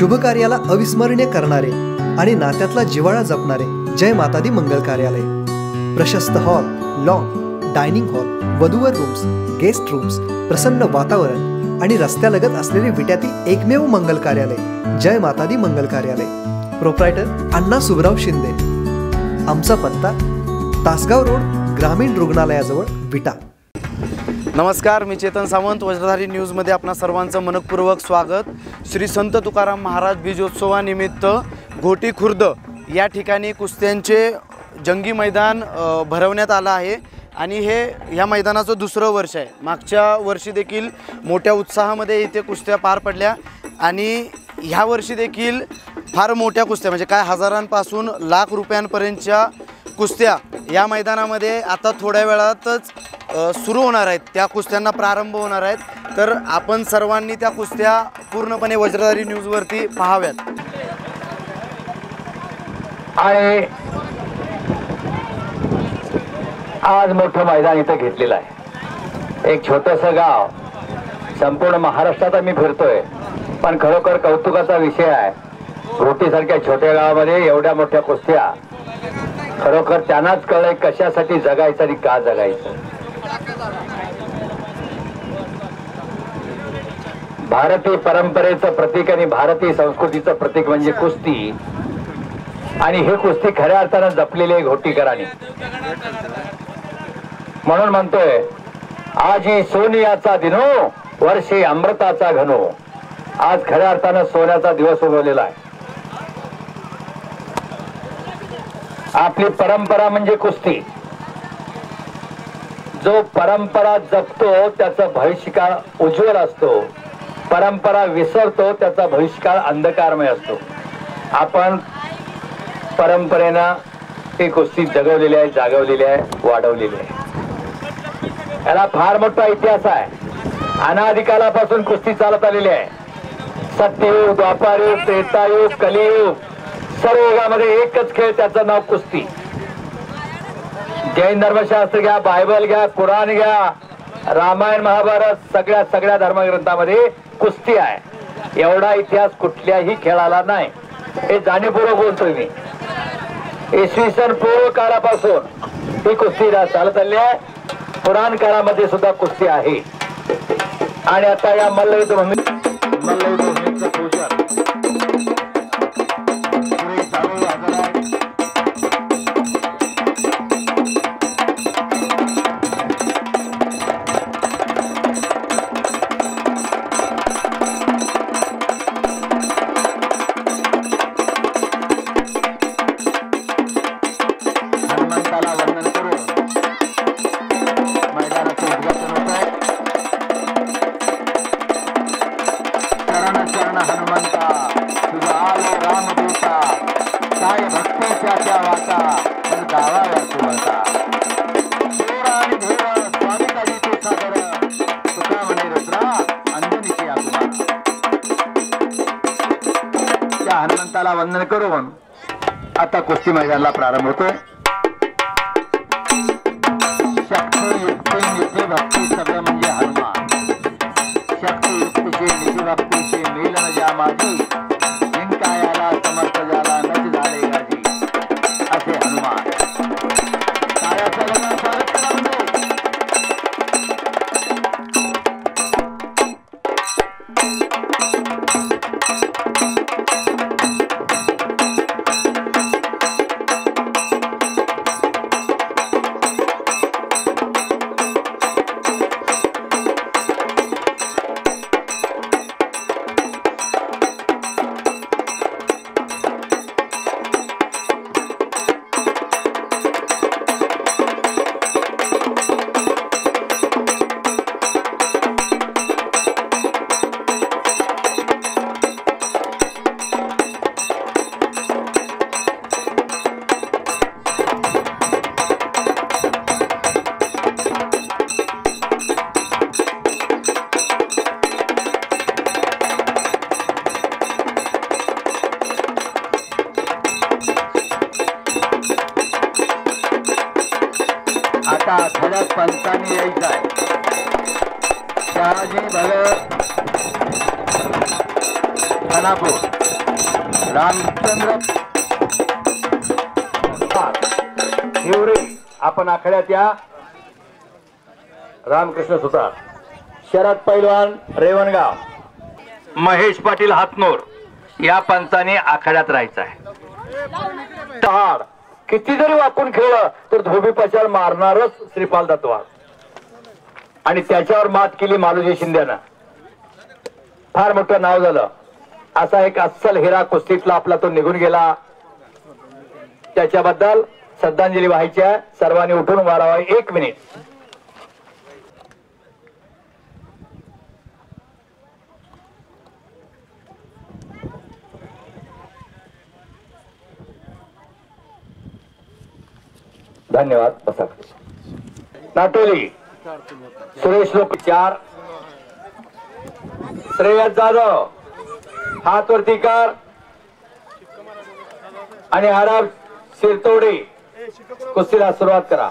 शुभ कार्याला अविस्मरणीय करणारे आणि नात्यातला जिव्हाळा जपणारे जय मातादी मंगल कार्यालय. प्रशस्त हॉल लॉन डायनिंग हॉल वधूवर रूम्स गेस्ट रूम्स प्रसन्न वातावरण आणि रस्त्यालगत असलेले विट्यातील एकमेव मंगल कार्यालय जय मातादी मंगल कार्यालय. प्रोप्रायटर अण्णा सुबराव शिंदे. आमचा पत्ता तासगाव रोड ग्रामीण रुग्णालयाजवळ विटा. नमस्कार मी चेतन सावंत वज्रधारी न्यूजमध्ये आपणा सर्वांचं मनपूर्वक स्वागत. श्री संत तुकाराम महाराज बीजोत्सवानिमित्त घोटी खुर्द या ठिकाणी कुस्त्यांचे जंगी मैदान भरवण्यात आलं आहे. आणि हे ह्या मैदानाचं दुसरं वर्ष आहे. मागच्या वर्षी देखील मोठ्या उत्साहामध्ये इथे कुस्त्या पार पडल्या. आणि ह्या वर्षी देखील फार मोठ्या कुस्त्या म्हणजे काय हजारांपासून लाख रुपयांपर्यंतच्या कुस्त्या या मैदानामध्ये आता थोड्या वेळातच सुरू होणार आहेत. त्या कुस्त्यांना प्रारंभ होणार आहेत. तर आपण सर्वांनी त्या कुस्त्या पूर्णपणे वज्रधारी न्यूजवरती पाहाव्यात. आणि आज मोठं मैदान इथं घेतलेलं आहे. एक छोटस गाव. संपूर्ण महाराष्ट्रात आम्ही फिरतोय. पण खरोखर कौतुकाचा विषय आहे. रोटीसारख्या छोट्या गावामध्ये एवढ्या मोठ्या कुस्त्या खरोखर त्यांनाच कळलंय कशासाठी जगायचं आणि का जगायचं. भारतीय परंपरेचं प्रतीक आणि भारतीय संस्कृतीचं प्रतीक म्हणजे कुस्ती. आणि हे कुस्ती खऱ्या अर्थानं जपलेली आहे घोटीकरांनी. म्हणून म्हणतोय आज ही सोनियाचा दिनो वर्षी अमृताचा घनो. आज खऱ्या अर्थानं सोन्याचा दिवस उगवलेला आहे. आपली परंपरा म्हणजे कुस्ती. जो परंपरा जपतो त्याचा भविष्यकाळ उज्ज्वल असतो. परंपरा विसरतो त्याचा भविष्यकाळ अंधकारमय असतो. आपण परंपरेनं ही कुस्ती जगवलेली आहे जागवलेली आहे वाढवलेली आहे. याला फार मोठा इतिहास आहे. अनाधिकालापासून कुस्ती चालत आलेली आहे. सत्ययुग द्वापारयुग त्रेतायुग कलियुग. सर्व युगामध्ये एकच खेळ त्याचं नाव कुस्ती. जैन धर्मशास्त्र घ्या बायबल घ्या कुराण घ्या. रामायण महाभारत सगळ्या सगळ्या धर्मग्रंथामध्ये कुस्ती आहे. एवढा इतिहास कुठल्याही खेळाला नाही. हे जाणीवपूर्वक बोलतोय मी. इसवी सन पूर्व काळापासून ही कुस्ती चालत आली आहे. पुराण काळामध्ये सुद्धा कुस्ती आहे. आणि आता या मल्लयुद्ध भूमी मल्लयुद्ध भूमीचं आता प्रारंभ होतोय. आखड्यात या रामकृष्ण सुतार शरद पैलवान रेवणगाव महेश पाटील हातनोर या पंचाने आखाड्यात राहायचं आहे. तहाड किती जरी वाकून खेळलं तर धोबी पशाल मारणारच श्रीपाल दत्तवार. आणि त्याच्यावर मात केली मालुजी शिंदेनं फार मोठं नाव झालं. असा एक अस्सल हिरा कुस्तीतला आपला तो निघून गेला. त्याच्याबद्दल श्रद्धांजली व्हायची सर्वांनी उठून वाढावा एक मिनिट धन्यवाद बसा नाटोली सुरेश लोक चार. श्रेयस जाधव हात वरती कर. आणि हराब शिरतोडे. कुस्तीला सुरुवात करा.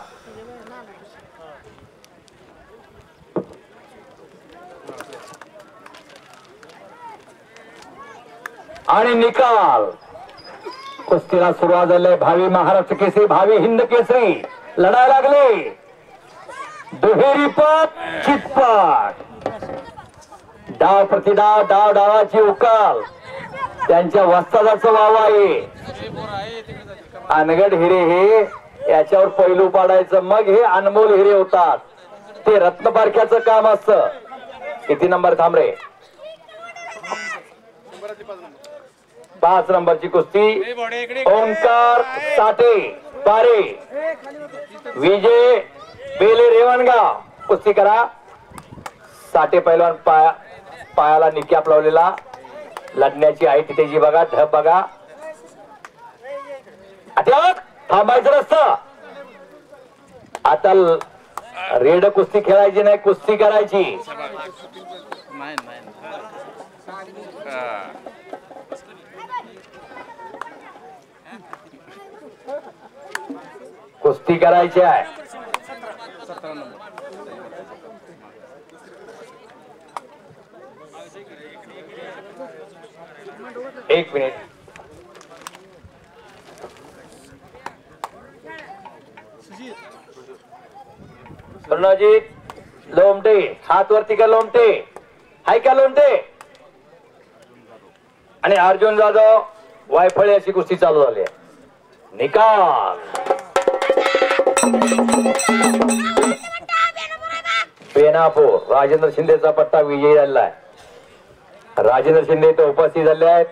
आणि निकाल. कुस्तीला सुरुवात झाली. भावी महाराष्ट्र केसरी भावी हिंद केसरी. लढायला लागले. दुहेरी पट चितपट. डाव प्रतिडाव डाव डावाची उकाल. त्यांच्या वस्तादाचं वाव आहे. अनगड हिरे हे याच्यावर पैलू पाडायचं. मग हे अनमोल हिरे होतात. ते रत्नपारख्याचं काम असत. किती नंबर थांब रे. पाच नंबरची कुस्ती. ओंकार साठे पारे. विजय बेले रेवणगाव. कुस्ती करा. साठे पैलवान पाया पायाला निक्याप लावलेला. लढण्याची आहे तिथे जी बघा ढप बघा. आता थांबायचं नसतं. आता रेड कुस्ती खेळायची नाही कुस्ती करायची. कुस्ती करायची आहे. एक मिनिट. प्रणवजीत लोमटे हात वरती का लोमटे? हाय का लोमटे? आणि अर्जुन जाधव वायफळे अशी कुस्ती चालू झाली आहे. निकाल. बेनापूर राजेंद्र शिंदेचा पट्टा विजयी झालेला आहे. राजेंद्र शिंदे इथे उपस्थित झाले आहेत.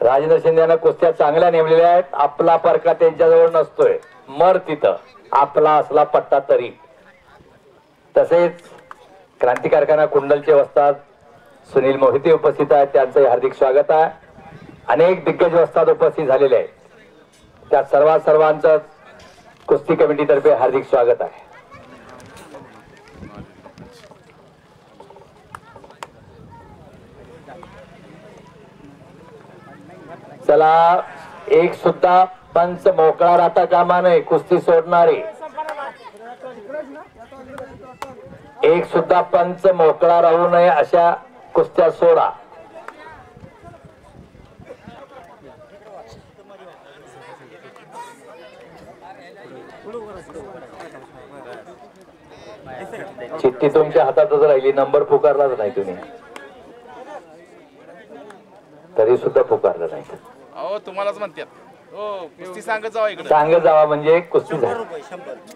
राजेंद्र शिंदे यांना कुस्त्या चांगल्या नेमलेल्या आहेत. आपला परका त्यांच्याजवळ नसतोय. मर तिथं. आपला असला पट्टा तरी. तसेच क्रांती कारखाना कुंडलचे वस्ताद सुनील मोहिते उपस्थित आहेत त्यांचं हार्दिक स्वागत आहे. अनेक दिग्गज वस्ताद उपस्थित झालेले आहेत. त्या सर्वात सर्वांचं कुस्ती कमिटीतर्फे हार्दिक स्वागत आहे. चला एक सुद्धा पंच मोकळा राहता कामा नये कुस्ती सोडणारे. एक सुद्धा पंच मोकळा राहू नये अशा कुस्त्या सोडा. चिठ्ठी तुमच्या हातातच राहिली नंबर पुकारलाच नाही तुम्ही. तरी सुद्धा पुकारला नाही. अहो तुम्हालाच म्हणतात. कुस्ती सांगत जावा इकडे. सांग जावा म्हणजे कुस्ती झाली.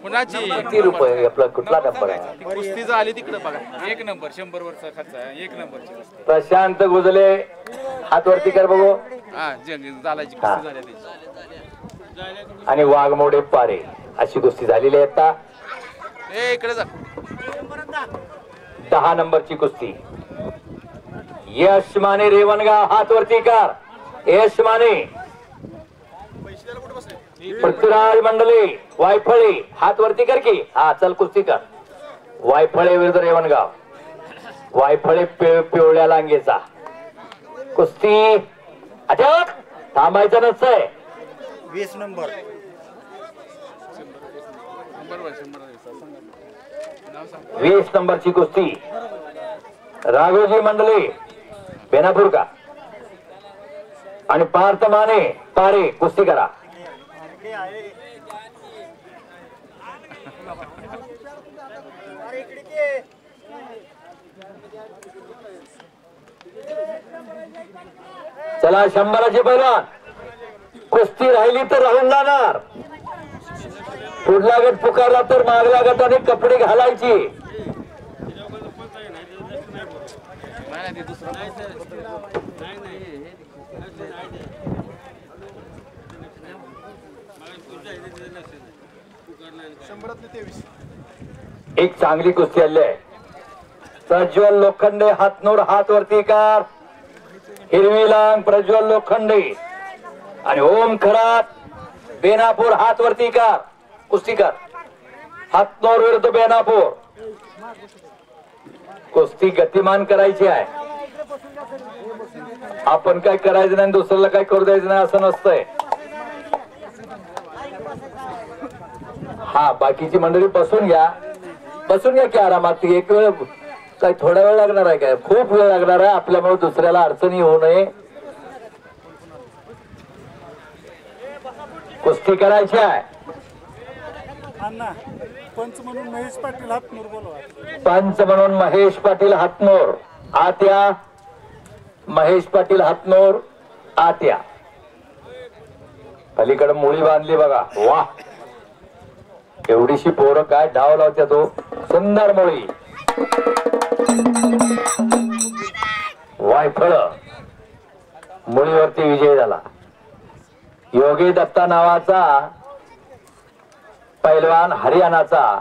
कुणाची? किती रुपये आपला? कुठला नंबर आहे? कुस्ती झाली तिकडे बघा. एक नंबर शंभर वरचा खर्चा एक कुस्ती. प्रशांत गुजले हात वरती कर बघू. हा हा. कुस्ती झाली त्याची. आणि वाघमोडे पारे अशी कुस्ती झालेली आहे आता. ए इकडे जा. दहा नंबरची कुस्ती. यश माने रेवणगाव हात वरती कर. यश माने पृथ्वीराज मंडले वायफळे हात वरती कर की. हा चल कुस्ती कर. वायफळे विरुद्ध रेवणगाव. वायफळे पिव- पिवळ्या लांगेचा. कुस्ती. अटक थांबायचं नसतंय. वीस नंबर. वीस नंबरची कुस्ती. राघोजी मंडले बेनापूर का? आणि पार्थ माने पारे कुस्ती करा. चला शंभराचे पैलवान कुस्ती राहिली तर राहून जाणार. पुढला गट पुकारला तर मागल्या गटाने कपडे घालायची. एक चांगली कुस्ती आली आहे. प्रज्वल लोखंडे हातनोड हात वरती कार हिरवी लांग प्रज्वल लोखंडे. आणि ओम खरात. बेनापूर हात वरती कार. कुस्तीकार हातनोर विरुद्ध बेनापूर. कुस्ती गतिमान करायची आहे. आपण काय करायचं नाही दुसऱ्याला काय करू द्यायचं नाही असं नसतंय. हा बाकीची मंडळी बसून घ्या. बसून घ्या की आरामात. एक वेळ काय थोडा वेळ लागणार आहे काय? खूप वेळ लागणार आहे. आपल्यामुळे दुसऱ्याला अडचणी होऊ नये. कुस्ती करायची आहे. अण्णा पंच म्हणून महेश पाटील हातनूर बोलवा. पंच म्हणून महेश पाटील हातनोर. आत्या महेश पाटील हातनोर आत्या. पलीकडे मुळी बांधली बघा. वा एवढीशी पोरं काय डाव लावत्या तो? सुंदर मुळी. वायफळ मुळीवरती विजय झाला. योगी दत्ता नावाचा पैलवान हरियाणाचा.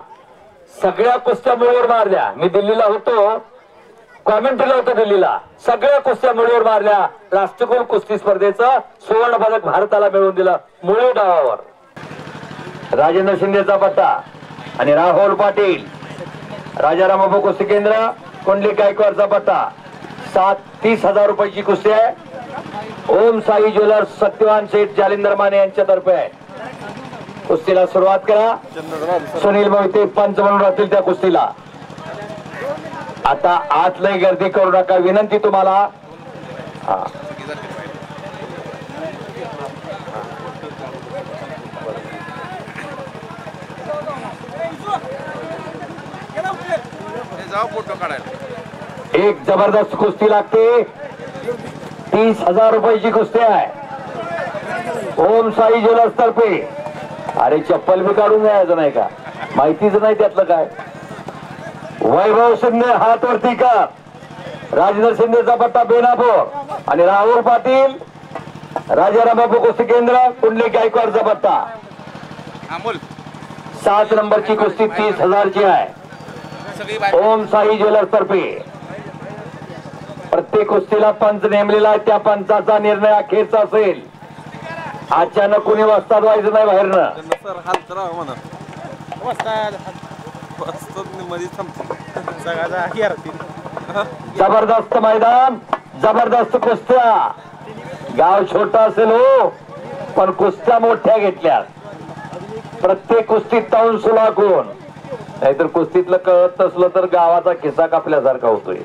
सगळ्या कुस्त्या मुळीवर मारल्या मी दिल्लीला होतो. कॉमेंट्रीला होतो दिल्लीला. सगळ्या कुस्त्या मुळीवर मारल्या. राष्ट्रकुल कुस्ती स्पर्धेचं सुवर्ण पदक भारताला मिळवून दिलं मुळी डावावर. राजेंद्र शिंदेचा पट्टा आणि राहुल पाटील. राजारामबाबू कुस्ती केंद्र कुंडली गायकवाडचा पट्टा सात तीस हजार रुपयाची कुस्ती आहे. ओम साई ज्वेलर्स सत्यवान शेठ जालिंदर माने यांच्यातर्फे आहे. कुस्तीला सुरुवात करा. सुनील मोहिते पंच म्हणून राहतील त्या कुस्तीला. आता आत लय गर्दी करू नका. विनंती तुम्हाला. जाऊ फोटो काढायला. एक जबरदस्त कुस्ती लागते. तीस हजार रुपयाची कुस्ती आहे. ओम साई ज्वेलर्स तर्फे. अरे चप्पल बी काढून जायचं नाही का? माहितीच नाही त्यातलं काय? वैभव शिंदे हात वरती का? राजेंद्र शिंदेचा पट्टा बेनापूर. आणि राहुल पाटील राजारामबाबू कुस्ती केंद्र कुंडली गायकवाडचा पट्टा. अमोल. सात नंबरची कुस्ती तीस हजारची आहे. ओम साई ज्वेलर्स तर्फे. प्रत्येक कुस्तीला पंच नेमलेला आहे त्या पंचाचा निर्णय अखेरचा असेल. अचानक कुणी वस्ताद व्हायचं नाही बाहेरनं? सर हात राहा म्हणा. मध्ये थांबतो जबरदस्त मैदान जबरदस्त कुस्त्या. गाव छोटा असेल हो पण कुस्त्या मोठ्या घेतल्या प्रत्येक कुस्तीत ताऊन सुलाखून नाहीतर कुस्तीतलं कळत नसलं तर गावाचा खिसा कापल्यासारखा होतोय.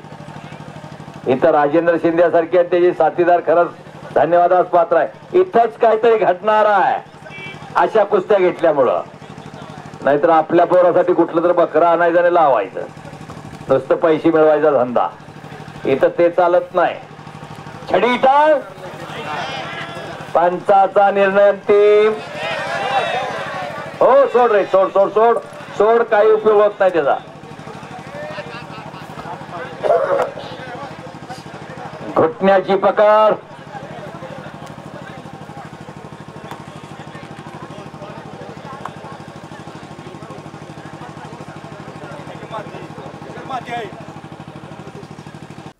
इथं राजेंद्र शिंदे सारखे त्याचे साथीदार खरंच धन्यवादास पात्र आहे. इथंच काहीतरी घडणार आहे अशा कुस्त्या घेतल्यामुळं. नाहीतर आपल्या पोरासाठी कुठलं तर बकरा आणायचं आणि लावायचं. नुसतं पैसे मिळवायचा धंदा. इथं ते चालत नाही. छडी टाळ. पंचाचा निर्णय अंतिम. हो सोड रे सोड सोड सोड. सोड काही उपयोग होत नाही त्याचा. घुटण्याची पकड.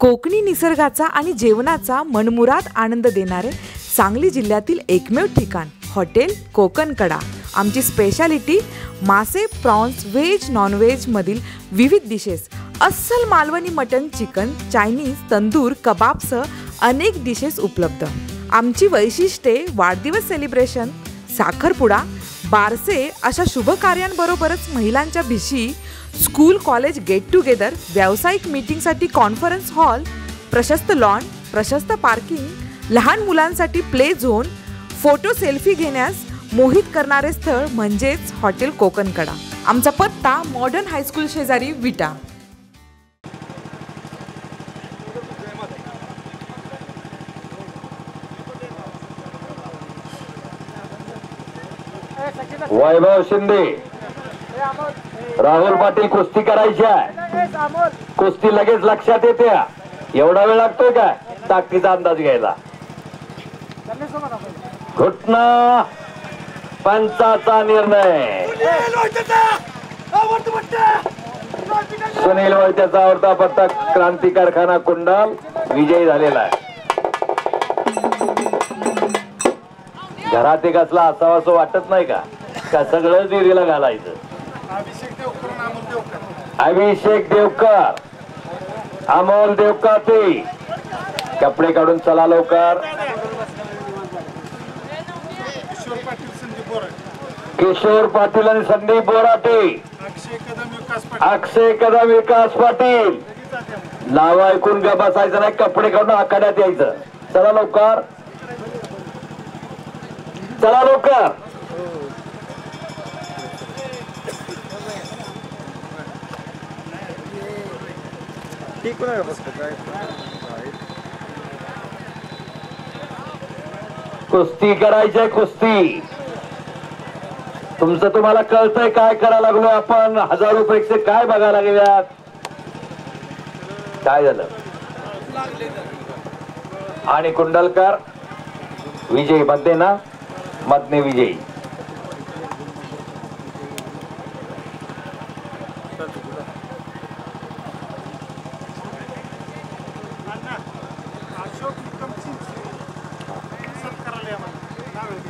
कोकणी निसर्गाचा आणि जेवणाचा मनमुराद आनंद देणारे सांगली जिल्ह्यातील एकमेव ठिकाण. हॉटेल कोकणकडा आमची स्पेशालिटी मासे प्रॉन्स व्हेज नॉनव्हेजमधील विविध डिशेस अस्सल Malvani mutton chicken Chinese tandoor कबाबसह अनेक डिशेस उपलब्ध. आमची वैशिष्ट्ये वाढदिवस सेलिब्रेशन साखरपुडा बारसे अशा शुभ कार्यांबरोबरच महिलांच्या भिशी स्कूल कॉलेज गेट टुगेदर व्यावसायिक मीटिंगसाठी कॉन्फरन्स हॉल प्रशस्त लॉन प्रशस्त पार्किंग लहान मुलांसाठी प्ले झोन फोटो सेल्फी घेण्यास मोहित करणारे स्थळ म्हणजेच हॉटेल कोकणकडा. आमचा पत्ता मॉडर्न हायस्कूल शेजारी विटा. वैभव शिंदे. राहुल पाटील कुस्ती करायची आहे. कुस्ती लगेच लक्षात येते. एवढा वेळ लागतोय काय? ताकदीचा अंदाज घ्यायला. घुटना पंचाचा निर्णय. सुनील वैद्याचा! आवडता पत्ता क्रांती कारखाना कुंडल विजयी झालेला आहे. घरात एक असला असावा असं वाटत नाही का? का सगळं विहिरीला घालायचं? अभिषेक देवकर. अमोल देवकर ते कपडे काढून चला लवकर किशोर पाटील संदीप बोरा किशोर पाटील आणि संदीप बोराटे. अक्षय कदम विकास पाटील. अक्षय कदम विकास पाटील. नाव ऐकून का बसायचं नाही कपडे काढून आखाड्यात यायचं. चला लवकर. चला लवकर. कुस्ती करायचंय कुस्ती. तुमचं तुम्हाला कळतंय काय करायला लागलो आपण. हजारो पैसे काय बघायला लागल्यात? काय झालं? आणि कुंडलकर विजयी मध्ये ना? मधने विजयी. अशोक निकम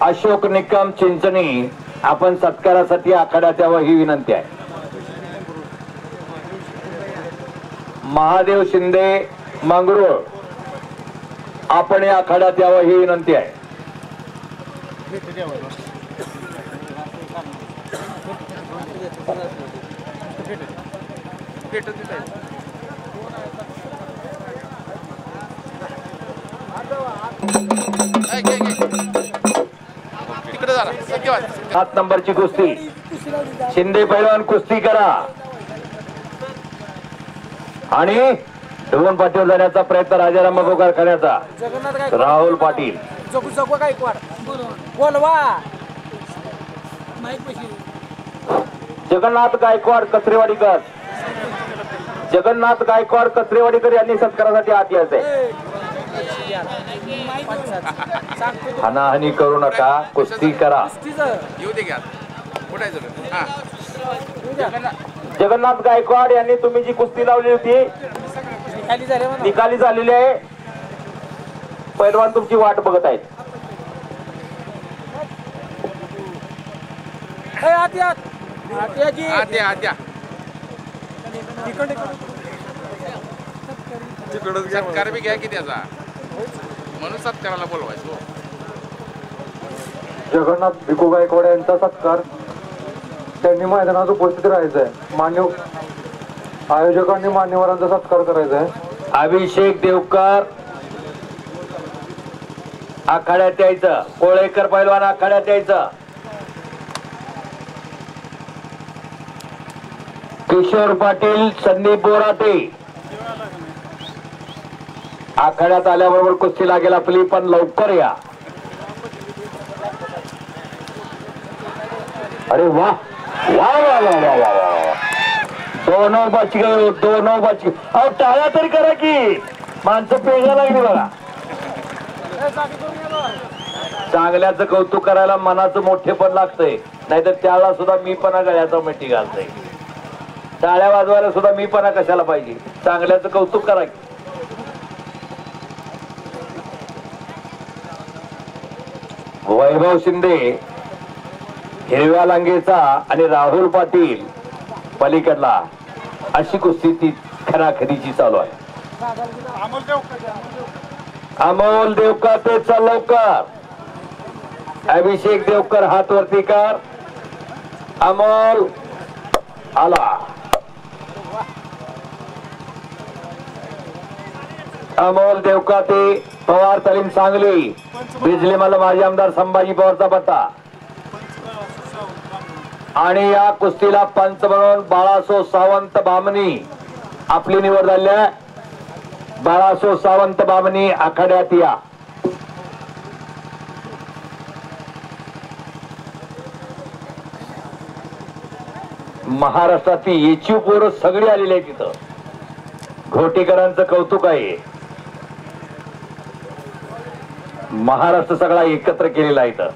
अशोक निकम चिंचणी. आपण सत्कारासाठी आखाडा द्यावा ही विनंती आहे. महादेव शिंदे मंगरूळ आपण या आखाड्यात यावं ही विनंती आहे. तिकडे सात नंबरची कुस्ती. शिंदे पैलवान कुस्ती करा. आणि ढवून पाटील जाण्याचा प्रयत्न राजाराम मगो कारखान्याचा राहुल पाटील. बोलवा. जगन्नाथ गायकवाड कचरेवाडीकर जगन्नाथ गायकवाड कचरेवाडीकर यांनी सत्कारासाठी आत यायचंय. हानाहानी करू नका कुस्ती करा. येऊ दे घ्या जगन्नाथ गायकवाड यांनी तुम्ही जी कुस्ती लावली होती निकाली झालेली आहे. पैलवान तुमची वाट बघत आहेत. तिकडच घ्या सत्कार बी घ्या की त्याचा म्हणून सत्काराला बोलवायचं. हो. जगन्नाथ भिकू गायकवाड यांचा सत्कार त्यांनी मैदानात उपस्थित राहायचं आहे मान्य आयोजकांनी मान्यवरांचा सत्कार करायचा आहे अभिषेक देवकर. आखाड्यात यायचं. कोळेकर पैलवान आखाड्यात यायचं. किशोर पाटील संदीप बोराटे. आखाड्यात आल्याबरोबर कुस्ती लागेल आपली पण लवकर या. अरे वा. वा वा वा वा वा दोन बच गए बच अहो टाळ्या तरी करा की. माणसं पेजा लागली बघा. चांगल्याचं कौतुक करायला मनाचं मोठे पण लागतंय. नाहीतर त्याला सुद्धा मी पण गळ्याचा मिठी घालतंय. टाळ्या वाजवायला सुद्धा मी पण कशाला पाहिजे? चांगल्याचं कौतुक करा की. वैभव शिंदे हिरव्या लांगेचा आणि राहुल पाटील पलीकडला. अशी कुस्ती ती खराखरीची चालू आहे. अमोल देवकर ते चल लवकर. अभिषेक देवकर हात वरती कर. अमोल आला. अमोल देवकाते पवार तलीम सांगली बिजली मला माजी आमदार संभाजी पवारचा पत्ता. आणि या कुस्तीला पंच म्हणून बाळासो सावंत बामणी आपली निवड झाली आहे. बाळासो सावंत बामणी आखाड्यात या. महाराष्ट्रातली येचीव पोरं सगळी आलेली आहे तिथं. घोटेकरांचं कौतुक आहे. महाराष्ट्र सगळा एकत्र केलेला आहे इथं.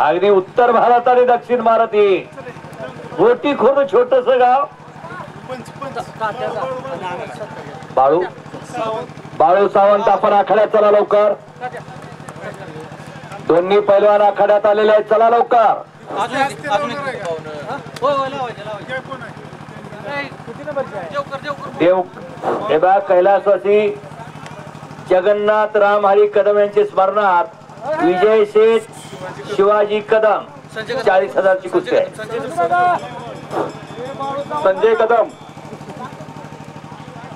अगदी उत्तर भारत आणि दक्षिण भारत हे. घोटी खोर छोटस गाव. बाळू? बाळू सावंत आपण आखाड्यात चला लवकर. दोन्ही पैलवान आखाड्यात आलेले आहेत चला लवकर. देव हे बघा कैलासवासी जगन्नाथ राम हरी कदम यांचे स्मरणार्थ विजय शेठ शिवाजी कदम चाळीस हजारची कुस्ती आहे. संजय कदम.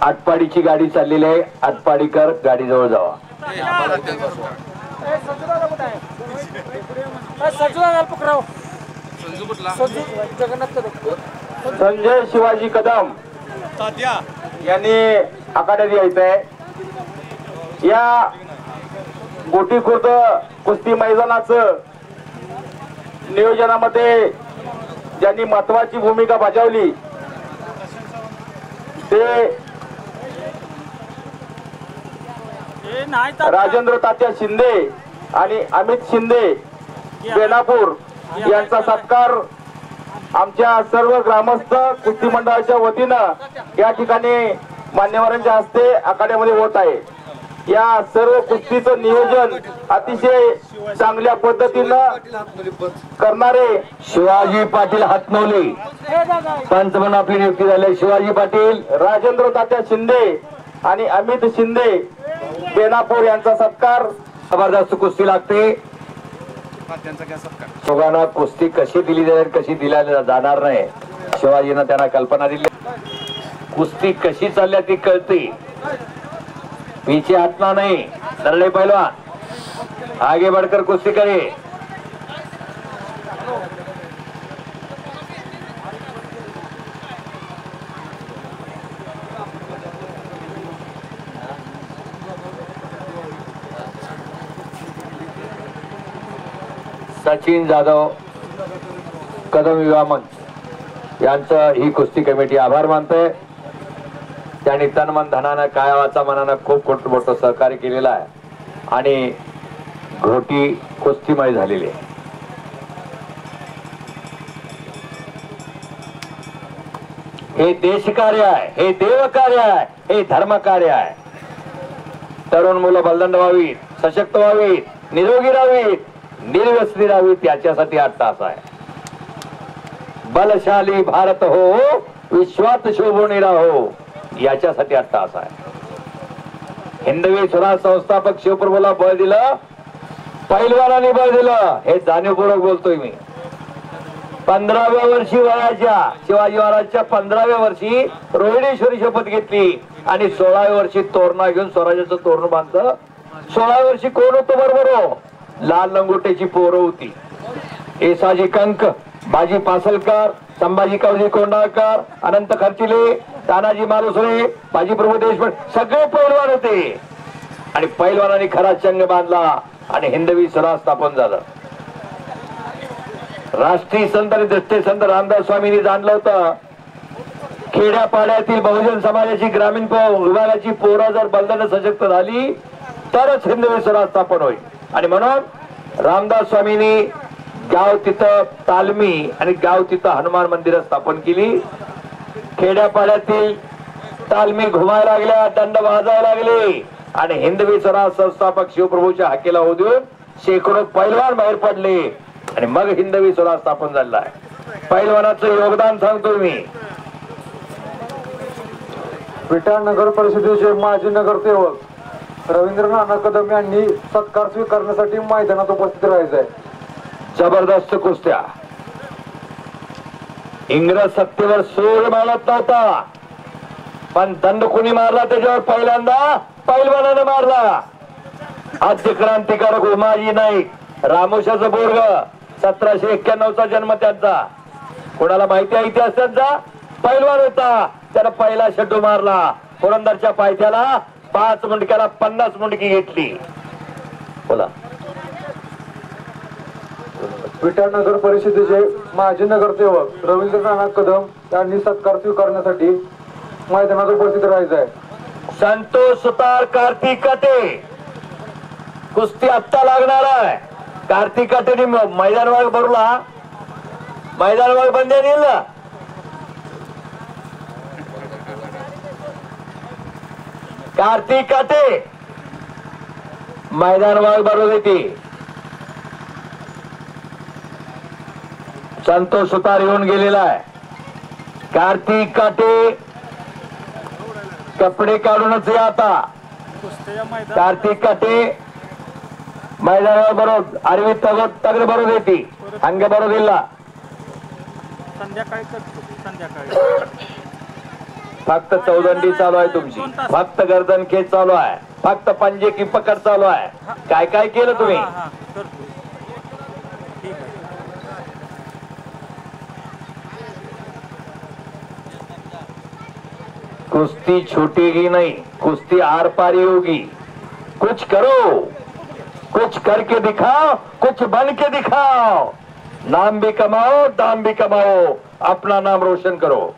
आटपाडीची गाडी चाललेली आहे. आटपाडीकर गाडीजवळ जावा. संजय शिवाजी कदम. यांनी आखाड्यात यायचंय. या गोटी खुर्द कुस्ती मैदानाचं नियोजनामध्ये ज्यांनी महत्वाची भूमिका बजावली ते राजेंद्र तात्या शिंदे आणि अमित शिंदे बेनापूर यांचा सत्कार आमच्या सर्व ग्रामस्थ कुस्ती मंडळाच्या वतीनं या ठिकाणी मान्यवरांच्या हस्ते आखाड्यामध्ये होत आहे. या सर्व कुस्तीचं नियोजन अतिशय चांगल्या पद्धतीनं करणारे शिवाजी पाटील हातनवले. पंच म्हणून आपली नियुक्ती झाली. शिवाजी पाटील राजेंद्र तात्या शिंदे आणि अमित शिंदे बेनापूर यांचा सत्कार. जबरदस्त कुस्ती लागते. दोघांना कुस्ती कशी दिली जाईल कशी दिल्या जाणार नाही शिवाजीनं त्यांना कल्पना दिली. कुस्ती कशी चालल्या ती कळते. पीछे हटना नहीं। लड़े पहलवान। आगे बढ़कर कुश्ती करे सचिन जाधव कदम विवाह मंच। यांचं ही कुस्ती कमिटी आभार मानते त्यांनी तनमन धनानं कायावाचा मनानं खूप खूप मोठं सहकार्य केलेलं आहे. आणि घोटी कुस्तीमय झालेली आहे. हे देशकार्य आहे हे देवकार्य आहे हे धर्मकार्य आहे. तरुण मुलं बलदंड व्हावीत सशक्त व्हावीत निरोगी राहावीत निर्व्यसनी राहावीत याच्यासाठी आठ तास आहे. बलशाली भारत हो विश्वात शोभून राहो. याच्यासाठी आठ असा आहे. हिंदवी स्वराज संस्थापक शिवप्रभूला बळ दिलं पैलवानाने बळ दिलं. हे जाणीवपूर्वक बोलतोय मी. पंधराव्या वर्षी वयाच्या शिवाजी महाराजच्या पंधराव्या वर्षी रोहिणेश्वरी शपथ घेतली आणि सोळाव्या वर्षी तोरणा घेऊन स्वराज्याचं तोरण बांधलं. सोळाव्या वर्षी कोण होतं बरोबर हो? लाल लंगोटेची पोरं होती. एसाजी कंक बाजी पासलकर संभाजी कावजी कोंडाळकर अनंत खर्चिले तानाजी मालुसरे बाजी प्रभू देशपांडे सगळे पैलवान होते. आणि पैलवानाने खरा चंग बांधला आणि हिंदवी स्वराज स्थापन झालं. राष्ट्रीय संत आणि दृष्टी संत रामदास स्वामींनी जाणलं होतं. खेड्यापाड्यातील बहुजन समाजाची ग्रामीण विभागाची पोरं जर बंधनं सशक्त झाली तरच हिंदवी स्वराज स्थापन होईल. आणि म्हणून रामदास स्वामींनी गाव तिथं तालमी आणि गाव तिथं हनुमान मंदिर स्थापन केली. खेड्यापाड्यातील तालमी घुमायला लागल्या दंड वाजायला लागले. आणि हिंदवी स्वराज संस्थापक शिवप्रभूच्या हाकेला होऊ देऊन शेकडो पैलवान बाहेर पडले. आणि मग हिंदवी स्वराज स्थापन झालेला आहे पैलवानाचं योगदान सांगतो मी. विटा नगर परिषदेचे माजी नगरसेवक रवींद्र नाना कदम यांनी सत्कार स्वीकारण्यासाठी मैदानात उपस्थित राहायचं आहे जबरदस्त कुस्त्या. इंग्रज सत्तेवर सूर मानत नव्हता. पण दंड कुणी मारला त्याच्यावर? पहिल्यांदा पैलवानानं मारला. आद्य क्रांतिकारक उमाजी नाईक रामोशाचं बोर्ग सतराशे एक्क्याण्णवचा जन्म त्यांचा. कोणाला माहिती आहे इतिहास त्यांचा? पैलवान होता. त्यानं पहिला शड्डू मारला. पुरंदरच्या पायथ्याला पाच मुंडक्याला पन्नास मुंडकी घेतली. बोला. विठाळ नगर परिषदेचे माजी नगरसेवक रवींद्र नाना कदम यांनी सत्कार स्वीकारण्यासाठी मैदानात उपस्थित राहायचं आहे. संतोष सुतार कार्तिक काटे कुस्ती आत्ता लागणार आहे. कार्तिक काटेने मैदान भाग भरला मैदान भाग बंद येईल. कार्तिक काटे मैदान भाग भरवली ती. संतोष सुतार येऊन गेलेला आहे. कार्तिक काटे कपडे काढूनच या आता. कार्तिक काटे मैदानावर बरोबर आरवी तग तगड बरोबर येते. अंग बरोबर दिला. संध्याकाळी फक्त चौदंडी चालू आहे तुमची फक्त गर्दन खेच चालू आहे. फक्त पंजे की पकड चालू आहे. काय काय केलं तुम्ही हा हा करतो ठीक आहे कुश्ती छूटेगी नहीं कुश्ती आर पारी होगी। कुछ करो कुछ करके दिखाओ कुछ बन के दिखाओ। नाम भी कमाओ दाम भी कमाओ अपना नाम रोशन करो।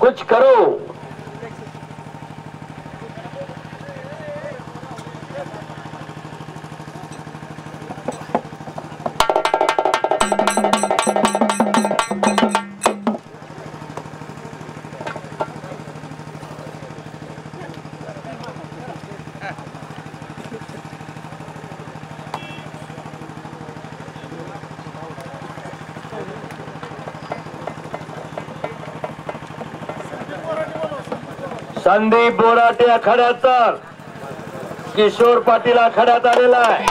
कुछ करो संदीप बोराटे आखाड्यात चल किशोर पाटील आखाड्यात आलेला आहे.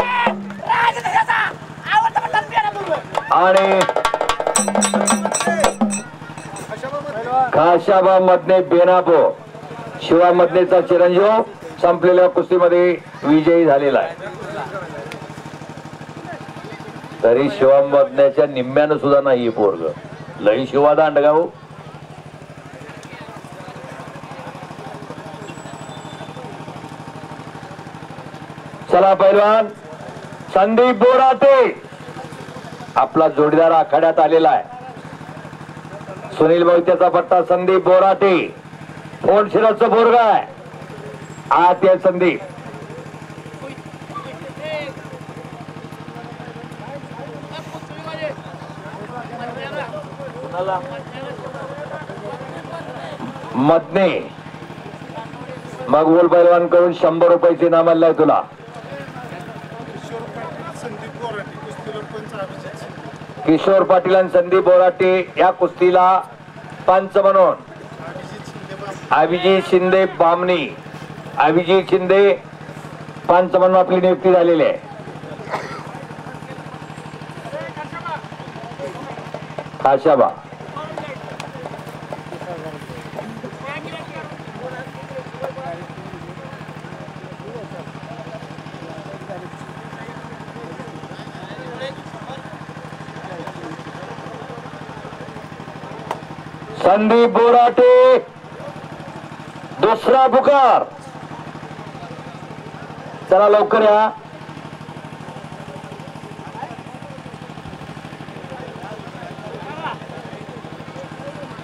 आणि खाशाबा मधने बेनाबो. शिवा मधनेचा चिरंजीव संपलेल्या कुस्तीमध्ये विजयी झालेला आहे. तरी शिवा मधण्याच्या निम्म्यानं सुद्धा नाही पोरग. लई शिवा दांडगाव. चला पैलवान संदीप बोराते आपला जोडीदार आखाड्यात आलेला आहे. सुनील भाऊच्याचा पट्टा संदीप बोराटे. फोन शिराचं बोरगा आहे? आत आहे संदीप. मदने. मग बोल पैलवान करून शंभर रुपयाचे नाम आलाय तुला संदीप गोराटे कुस्तीला पंच अभिजित शिंदे किशोर पाटील आणि संदीप बोराटे या कुस्तीला पंच म्हणून. अभिजित शिंदे शिंदे बामणी अभिजित शिंदे पंच म्हणून आपली नियुक्ती झालेली आहे. खाशाबा संदीप बोराटे दुसरा पुकार चला लवकर या.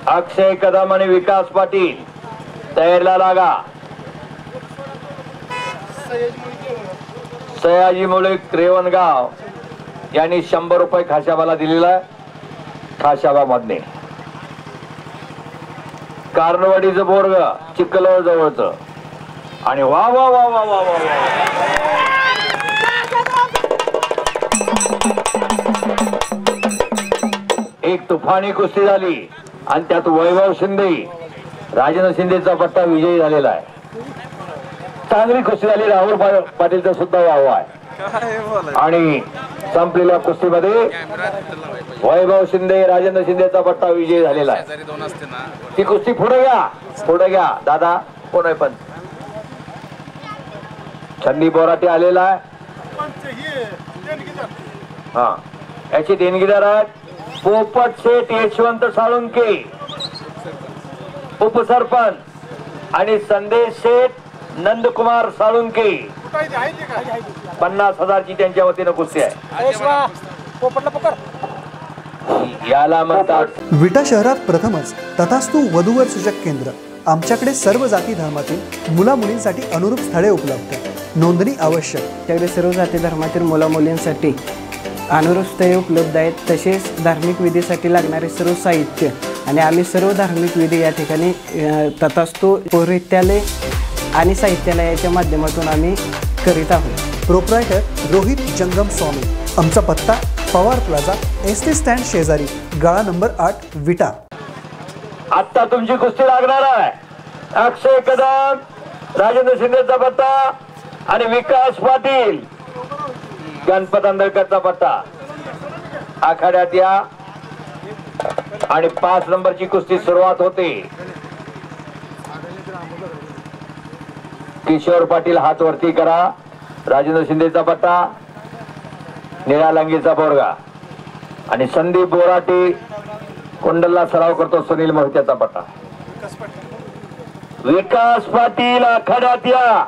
अक्षय कदम आणि विकास पाटील तयारीला लागा. सयाजी मुळे रेवणगाव यांनी शंभर रुपये खाशाबाला दिलेला खाशाबा मधने. कार्नवाडीचं बोरग चिखलवाड जवळच. आणि वा वा वा वा वा वा एक तुफानी कुस्ती झाली आणि त्यात वैभव शिंदे राजेंद्र शिंदेचा पट्टा विजयी झालेला आहे. चांगली कुस्ती झाली राहुल पाटीलचा सुद्धा वाव आहे. आणि संपलेल्या कुस्तीमध्ये वैभव शिंदे राजेंद्र शिंदेचा पट्टा विजयी झालेला आहे. ती कुस्ती पुढे घ्या. पुढे घ्या. दादा कोण आहे पण? छंदी बोराटे आलेला आहे. हा. याची देणगीदार आहेत पोपट शेठ यशवंत साळुंके. उपसरपंच आणि संदेश शेठ नंदकुमार साळुंके. पन्नास हजारची त्यांच्या वतीनं कुस्ती आहे. याला म्हणतात विटा शहरात प्रथमच तथास्तु वधूवर सूचक केंद्र. आमच्याकडे सर्व जाती धर्मातील मुला मुलींसाठी अनुरूप स्थळे उपलब्ध. नोंदणी आवश्यक. त्याकडे सर्व जाती धर्मातील मुलामुलींसाठी अनुरूप स्थळे उपलब्ध आहेत. तसेच धार्मिक विधीसाठी लागणारे सर्व साहित्य आणि आम्ही सर्व धार्मिक विधी या ठिकाणी तथास्तु पौरित्यालय आणि साहित्यालयाच्या माध्यमातून आम्ही करीत आहोत. प्रोप्रायटर रोहित जंगम स्वामी. आमचा पत्ता Pawar plaza S T stand शेजारी गाळा नंबर आठ विटा. आत्ता तुमची कुस्ती लागणार आहे. अक्षय कदम राजेंद्र शिंदेचा पत्ता आणि विकास पाटील. गणपत आंबेडकरचा पत्ता. आखाड्यात या. आणि पाच नंबरची कुस्ती सुरुवात होते. किशोर पाटील हात वरती करा. राजेंद्र शिंदेचा पत्ता. निळा लंगीचा बोरगा आणि संदीप बोराटे कुंडलला सराव करतो सुनील मोहित्याचा पट्टा विकास पाटील आखाड्यात या.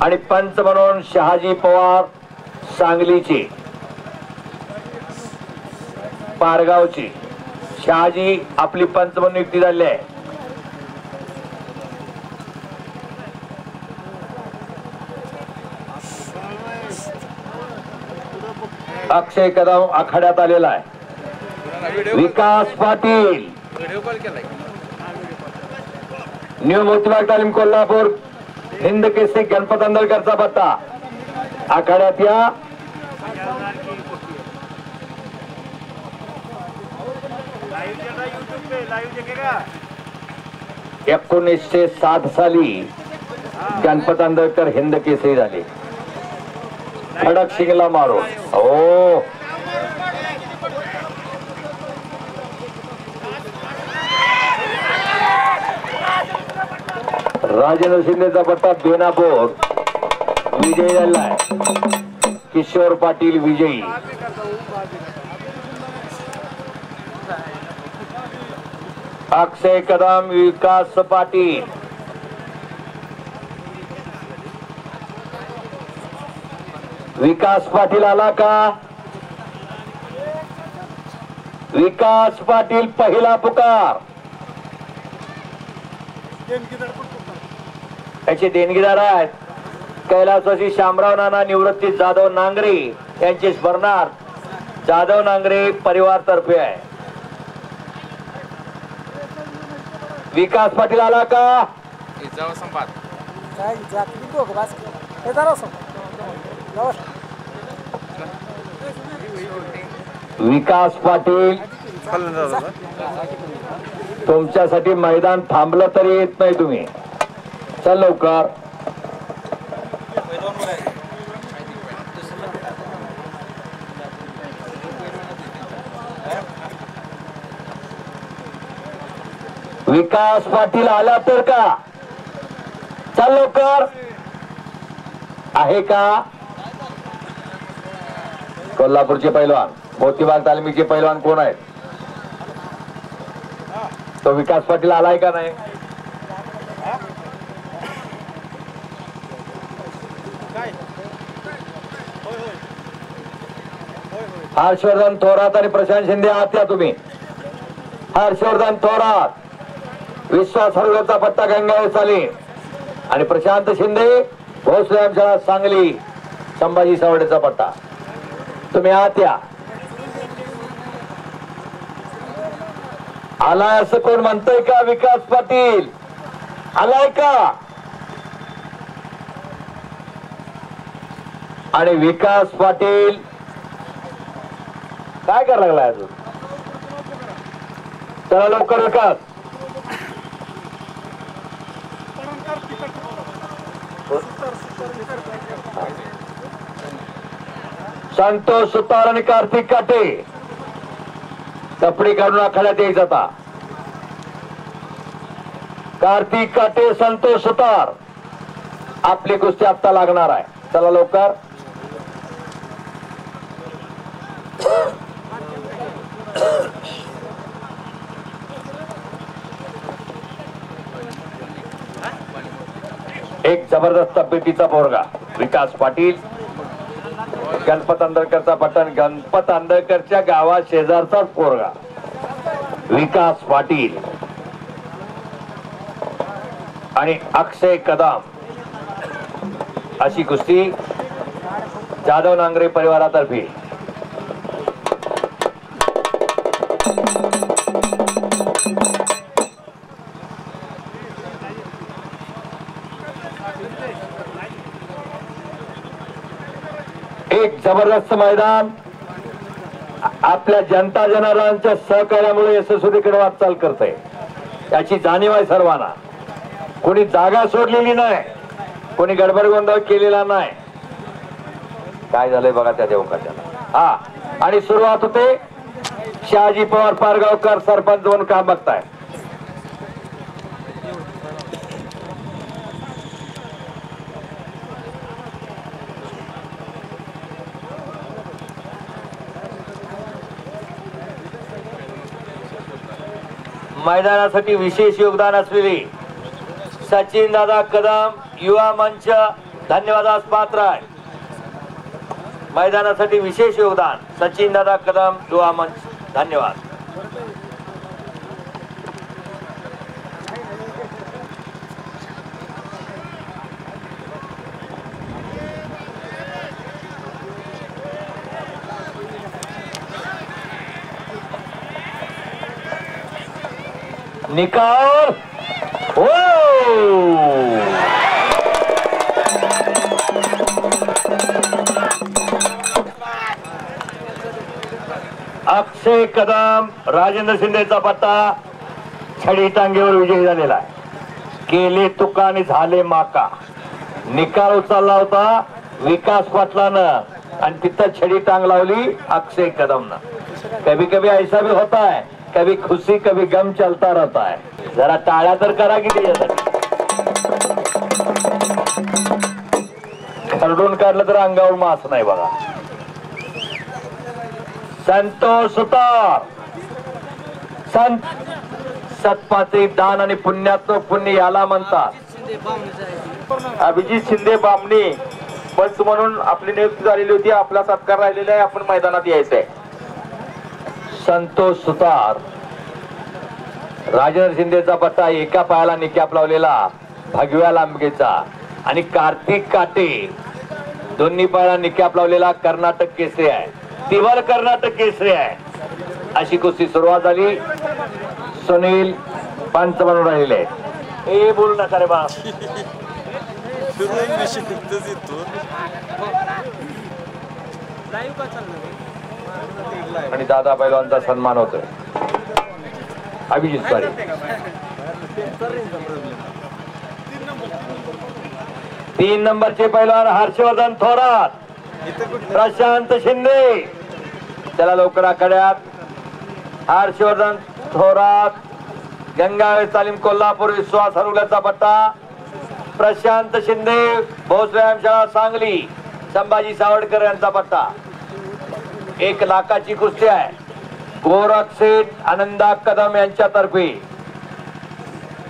आणि पंच म्हणून शहाजी पवार सांगलीचे. पारगावची. शहाजी आपली पंच म्हणून नियुक्ती झाली आहे. अक्षय कदम आखाड्यात आलेला आहे. विकास पाटील. न्यू मोतीबाग तालीम कोल्हापूर हिंद केसरी गणपत अंदरकरचा पत्ता आखाड्यात या. एकोणीसशे साठ साली गणपत आंदळकर हिंद केसरी झाले. खडक सिंगला मारो हो राजेंद्र शिंदेचा पट्टा बेनापूर विजयी झालाय किशोर पाटील विजयी अक्षय कदम विकास पाटील विकास पाटील आला का? विकास पाटील पहिला पुकार. याचे देणगीदार आहेत. कैलासवासी शामराव नाना निवृत्ती जाधव नांगरे यांचे स्मरणार्थ जाधव नांगरे परिवार तर्फे आहे. विकास पाटील आला का? विकास पाटील. तुमच्यासाठी मैदान थांबलं तरी येत नाही तुम्ही. चल लवकर. विकास पाटील आला तर का? चल लवकर. आहे का? कोल्हापूरचे पैलवान मोतीबाग तालमीचे पैलवान कोण आहेत? तो विकास पाटील आलाय का नाही? हर्षवर्धन थोरात आणि प्रशांत शिंदे आहात या तुम्ही? हर्षवर्धन थोरात विश्वास हरगरचा पट्टा गंगावे चाले. आणि प्रशांत शिंदे भोसले आमच्या सांगली संभाजी सावडेचा पट्टा तुम्ही आत या. आलाय असं कोण म्हणतोय का विकास पाटील? आलाय का? आणि विकास पाटील? काय करायला लागलाय अजून? चला लवकर विकास. संतोष सुतार आणि कार्तिक काटे. कपडे काढून आखाड्यात यायचा आता. कार्तिक काटे संतोष सुतार. आपली कुस्ती आत्ता लागणार आहे. चला लवकर. एक जबरदस्त तब्येतीचा पोरगा. विकास पाटील. गणपत आंदळकरचा पटण गणपत आंदळकरच्या गावा शेजारचाच पोरगा. विकास पाटील. आणि अक्षय कदम. अशी कुस्ती जाधव नांगरे परिवारातर्फे. एक जबरदस्त मैदान. आपल्या जनता जनार्दनांच्या सहकार्यामुळे यशस्वीकडे वाटचाल करते याची जाणीव आहे सर्वांना. कोणी जागा सोडलेली नाही. कोणी गडबड गोंधळ केलेला नाही. काय झालंय बघा त्या देवकाच्या. हा. आणि सुरुवात होते. शहाजी पवार पारगावकर सरपंच दोन काम बघताय. मैदानासाठी विशेष योगदान असलेले सचिन दादा कदम युवा मंच धन्यवादास पात्र आहे. मैदानासाठी विशेष योगदान सचिन दादा कदम युवा मंच धन्यवाद. निकाल. हो. अक्षय कदम राजेंद्र शिंदेचा पत्ता छडी टांगेवर विजयी झालेला आहे. केले तुका आणि झाले माका. निकाल उचलला होता विकास पाटलानं. आणि तिथं छडी टांग लावली अक्षय कदमनं. कभी कभी ऐसा भी होता है. कभी खुशी कभी गम चलता रहता है। जरा टाळ्या तर करा की खरडून काढलं तर अंगावर मास नाही बघा। संतोष सुतार संत सत्पाचे दान आणि पुण्यात्मक पुण्य याला म्हणतात। अभिजित शिंदे बामणी पंच म्हणून आपली नियुक्ती झालेली होती आपला सत्कार राहिलेला आहे आपण मैदानात यायचंय। संतोष सुतार. राजेंद्र शिंदेचा पट्टा एका पायाला निकॅप लावलेला भगव्या लांबगेचा. आणि कार्तिक काटे दोन्ही पायाला निकॅप लावलेला कर्नाटक केसरी आहे. तिवर कर्नाटक केसरी आहे. अशी कुस्ती सुरुवात झाली. सुनील पंच म्हणून राहिले ए बोलू नका रे बा आणि दादा पैलवानचा सन्मान होतोय. अभिजित पारे तीन नंबरचे पैलवान हर्षवर्धन थोरात. प्रशांत शिंदे. त्याला लवकर आखाड्यात. हर्षवर्धन थोरात. गंगावे तालीम कोल्हापूर विश्वास हरुल्याचा पट्टा. प्रशांत शिंदे भोस शाळा सांगली. संभाजी सावडकर यांचा पट्टा. एक लाखाची कुस्ती आहे. गोरख सेठ आनंदा कदम यांच्यातर्फे.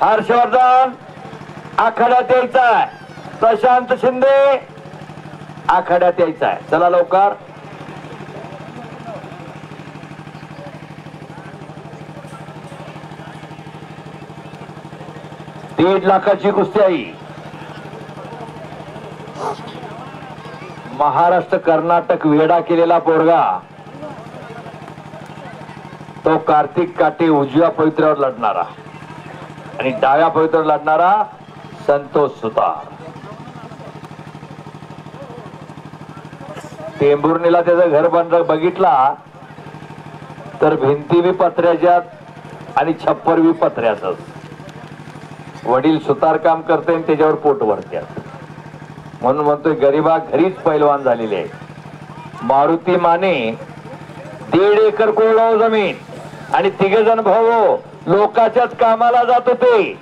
हर्षवर्धन आखाड्यात यायचा आहे. प्रशांत शिंदे आखाड्यात यायचा आहे. चला लवकर. दीड लाखाची कुस्ती आहे महाराष्ट्र कर्नाटक वेडा केलेला पोरगा. तो कार्तिक काटे उजव्या पवित्र्यावर लढणारा. आणि डाव्या पवित्र्यावर लढणारा संतोष सुतार. टेंभुर्णीला त्याचं घर बंद बघितला तर भिंती बी पत्र्याच्या आणि छप्पर बी पत्र्याच वडील सुतार काम करते आणि त्याच्यावर पोट भरत्यात. म्हणून म्हणतोय गरिबा घरीच पैलवान झालेले आहे मारुती माने दीड एकर कोरडाव जमीन आणि तिघे जण भाऊ लोकाच्याच कामाला जात होते.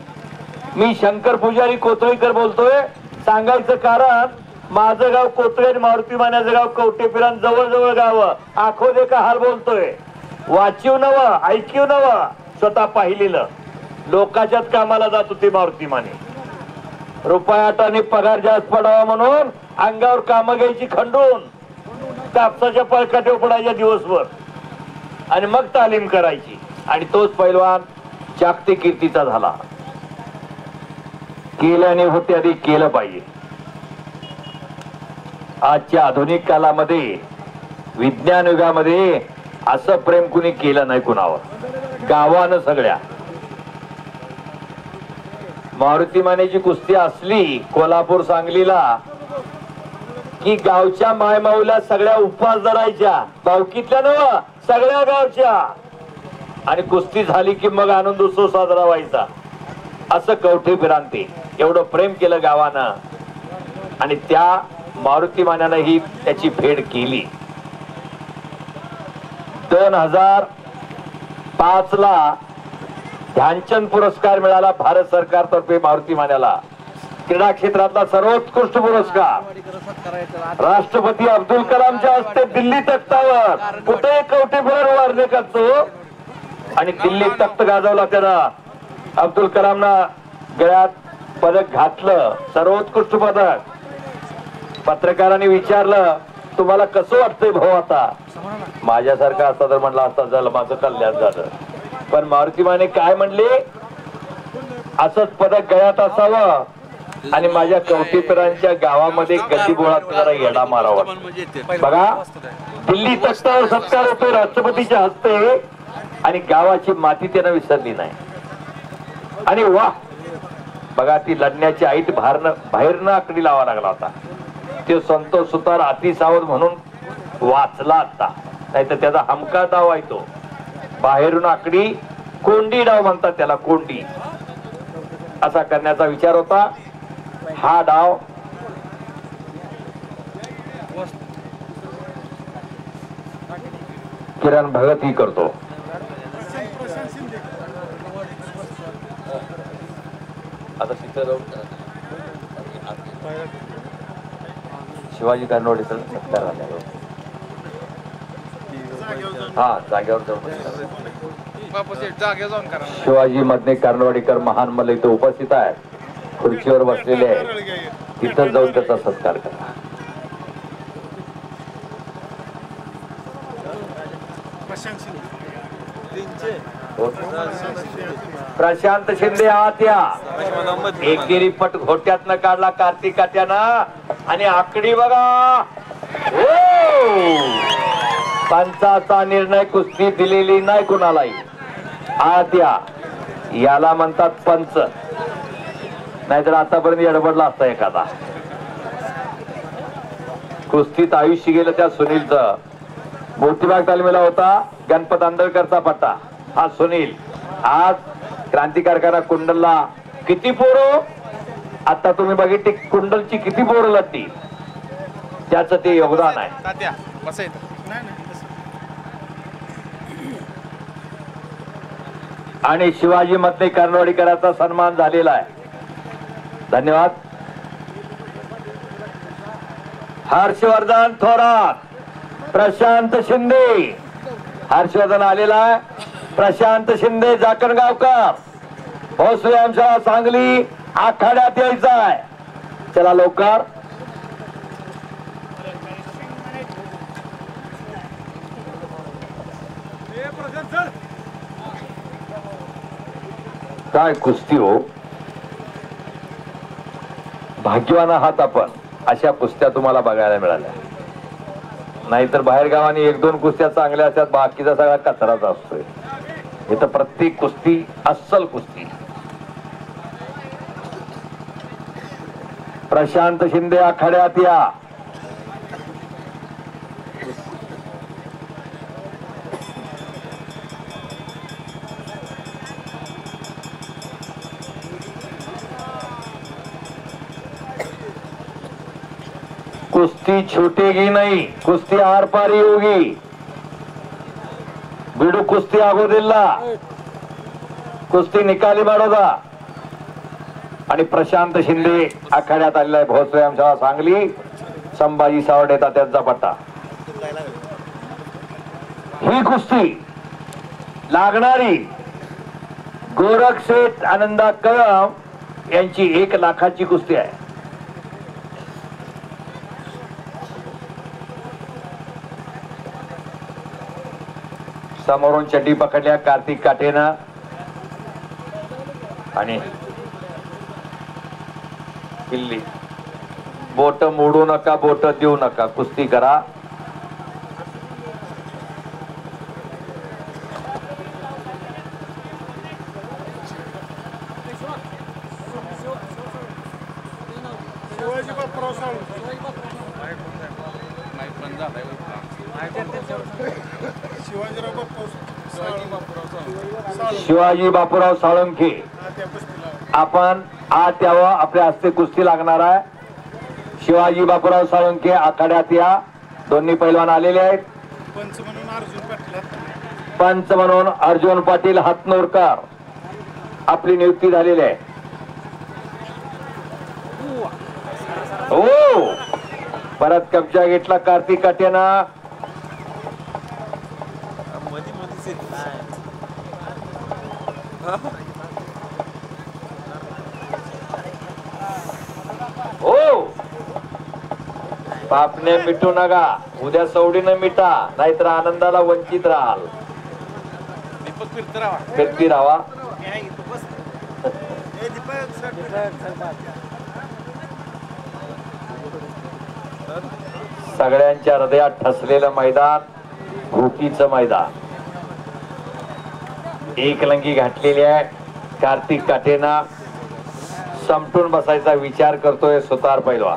मी शंकर पुजारी कोथळीकर बोलतोय. सांगायचं कारण माझं गाव कोथळे आणि मारुती मान्याचं गाव कवटेपिरान जवळ जवळ गाव आखो दे का हाल बोलतोय. वाचीव नव ऐकीव नव स्वतः पाहिलेलं. लोकाच्याच कामाला जात होते मारुती माने. रुपयाटाने पगार जास्त पडावा म्हणून अंगावर कामं घ्यायची खंडून कापसाच्या पळकाटे पडायच्या दिवसभर. आणि मग तालीम करायची. आणि तोच पैलवान जागतिक कीर्तीचा झाला. केल्याने होते आधी केलं पाहिजे. आजच्या आधुनिक कालामध्ये विज्ञान युगामध्ये असं प्रेम कुणी केलं नाही कुणावर. गावानं सगळ्या. मारुती मानेची कुस्ती असली कोल्हापूर सांगलीला की गावच्या मायमाऊला सगळ्या उपवास धरायच्या. बावकीतल्या नव सगळ्या गावच्या. आणि कुस्ती झाली की मग आनंद उत्सव साजरा व्हायचा. असं कवठे फिरांती एवढं प्रेम केलं गावानं. आणि त्या मारुती मान्यानं ही त्याची फेड केली. दोन हजार पाच ला ध्यानचंद पुरस्कार मिळाला भारत सरकारतर्फे मारुती मान्याला. क्रीडा क्षेत्रातला सर्वोत्कृष्ट पुरस्कार. राष्ट्रपती अब्दुल कलामच्या हस्ते दिल्ली तख्तावर. कुठे कवटे भर वारणे करतो आणि दिल्ली तख्त गाजवला त्यानं. अब्दुल कलामना गळ्यात पदक घातलं. सर्वोत्कृष्ट पदक. पत्रकारांनी विचारलं तुम्हाला कसं वाटतंय भाऊ आता? माझ्यासारखा असता तर म्हणलं असता झालं माझं कल्याण झालं. पण मारुती माने काय म्हणले? असंच पदक गळ्यात असावं. आणि माझ्या कवटीपरांच्या गावामध्ये गतीबोळात जरा येडा मारावा. बघा दिल्ली तख्तावर सत्कार होतोय राष्ट्रपतीच्या हस्ते. आणि गावाची माती त्यानं विसरली नाही. आणि वा! बघा ती लढण्याची आईत बाहेरनं बाहेरनं आकडी लावा लागला होता. ते संतोष सुतार अतिसावध म्हणून वाचला आता. नाही तर त्याचा हमका दावा येतो बाहेरून आकडी कोंडी डाव म्हणतात त्याला कोंडी. असा करण्याचा विचार होता. हा डाव किरण भगत ही करतो. शिवाजी कर्नवडे सर सत्कार हा जागेवर जाऊन शिवाजी मधने कर्नवाडीकर महान मला इथे उपस्थित आहेत. खुर्चीवर बसलेले आहेत. तिथं जाऊन त्याचा सत्कार करा. प्रशांत शिंदे आत या. एकेरी पट घोट्यातनं काढला कार्तिक काट्यानं आणि आकडी बघा. हो! पंचाचा निर्णय कुस्ती दिलेली नाही कुणालाही. आत या याला म्हणतात पंच. नाहीतर आतापर्यंत एडबडला असता एखादा. कुस्तीत आयुष्य गेलं त्या सुनीलचं. मोतीबाग तालमीला होता गणपत आंदळकरचा पट्टा. हा सुनील. आज क्रांतिकारकांना कुंडलला किती पोरं? आता तुम्ही बघितली कुंडलची किती पोरं लढली त्याचं ते योगदान आहे तात्या बसा इथं आणि शिवाजी मधले कर्नवडीकरांचा सन्मान झालेला आहे. धन्यवाद. हर्षवर्धन थोरात प्रशांत शिंदे. हर्षवर्धन आलेला आहे. प्रशांत शिंदे जाकणगावकर. भोसले आमच्या सांगली आखाड्यात यायचा आहे. चला लवकर. काय कुस्ती हो? भाग्यवान आहात आपण. अशा कुस्त्या तुम्हाला बघायला मिळाल्या. नाहीतर बाहेर गावाने एक दोन कुस्त्या चांगल्या असतात बाकीचा सगळा कचराच असतोय. इथं प्रत्येक कुस्ती अस्सल कुस्ती. प्रशांत शिंदे आखाड्यात या. कुस्ती छूटेगी नहीं कुस्ती आर पारी होगी। बिडू कुस्ती अगोदरला कुस्ती निकाली बाडोदा आणि प्रशांत शिंदे आखाड्यात आलेला आहे भोसले आमच्या सांगली संभाजी सावडे त्यांचा पट्टा. ही कुस्ती लागणारी गोरख शेठ आनंदा कळम यांची एक लाखाची कुस्ती आहे. समोरून चड्डी पकडल्या कार्तिक काटेनं. आणि किल्ली. बोट मोडू नका बोट देऊ नका. कुस्ती करा शिवाजी बापराव साळुंखे माईक बंद झालाय शिवाजीराव बापराव साळुंखे शिवाजी बापूराव साळुंखे. आपण आज यावं आपल्या हस्ते कुस्ती लागणार आहे. शिवाजी बापूराव साळुंखे आखाड्यात या. दोन्ही पैलवान आलेले आहेत. पंच म्हणून अर्जुन पाटील पंच म्हणून अर्जुन पाटील हातनोरकर आपली नियुक्ती झालेली आहे. हो. परत कब्जा घेतला कार्तिक काट्यानं हो पापने मिटू नका. उद्या सवडीनं मिटा नाहीतर आनंदाला वंचित राहाल. फिरती राहा सगळ्यांच्या हृदयात ठसलेलं मैदान घोटीचं मैदान. एक लंगी घातलेली आहे. कार्तिक काटेना समटून बसायचा विचार करतोय सुतार पैलवा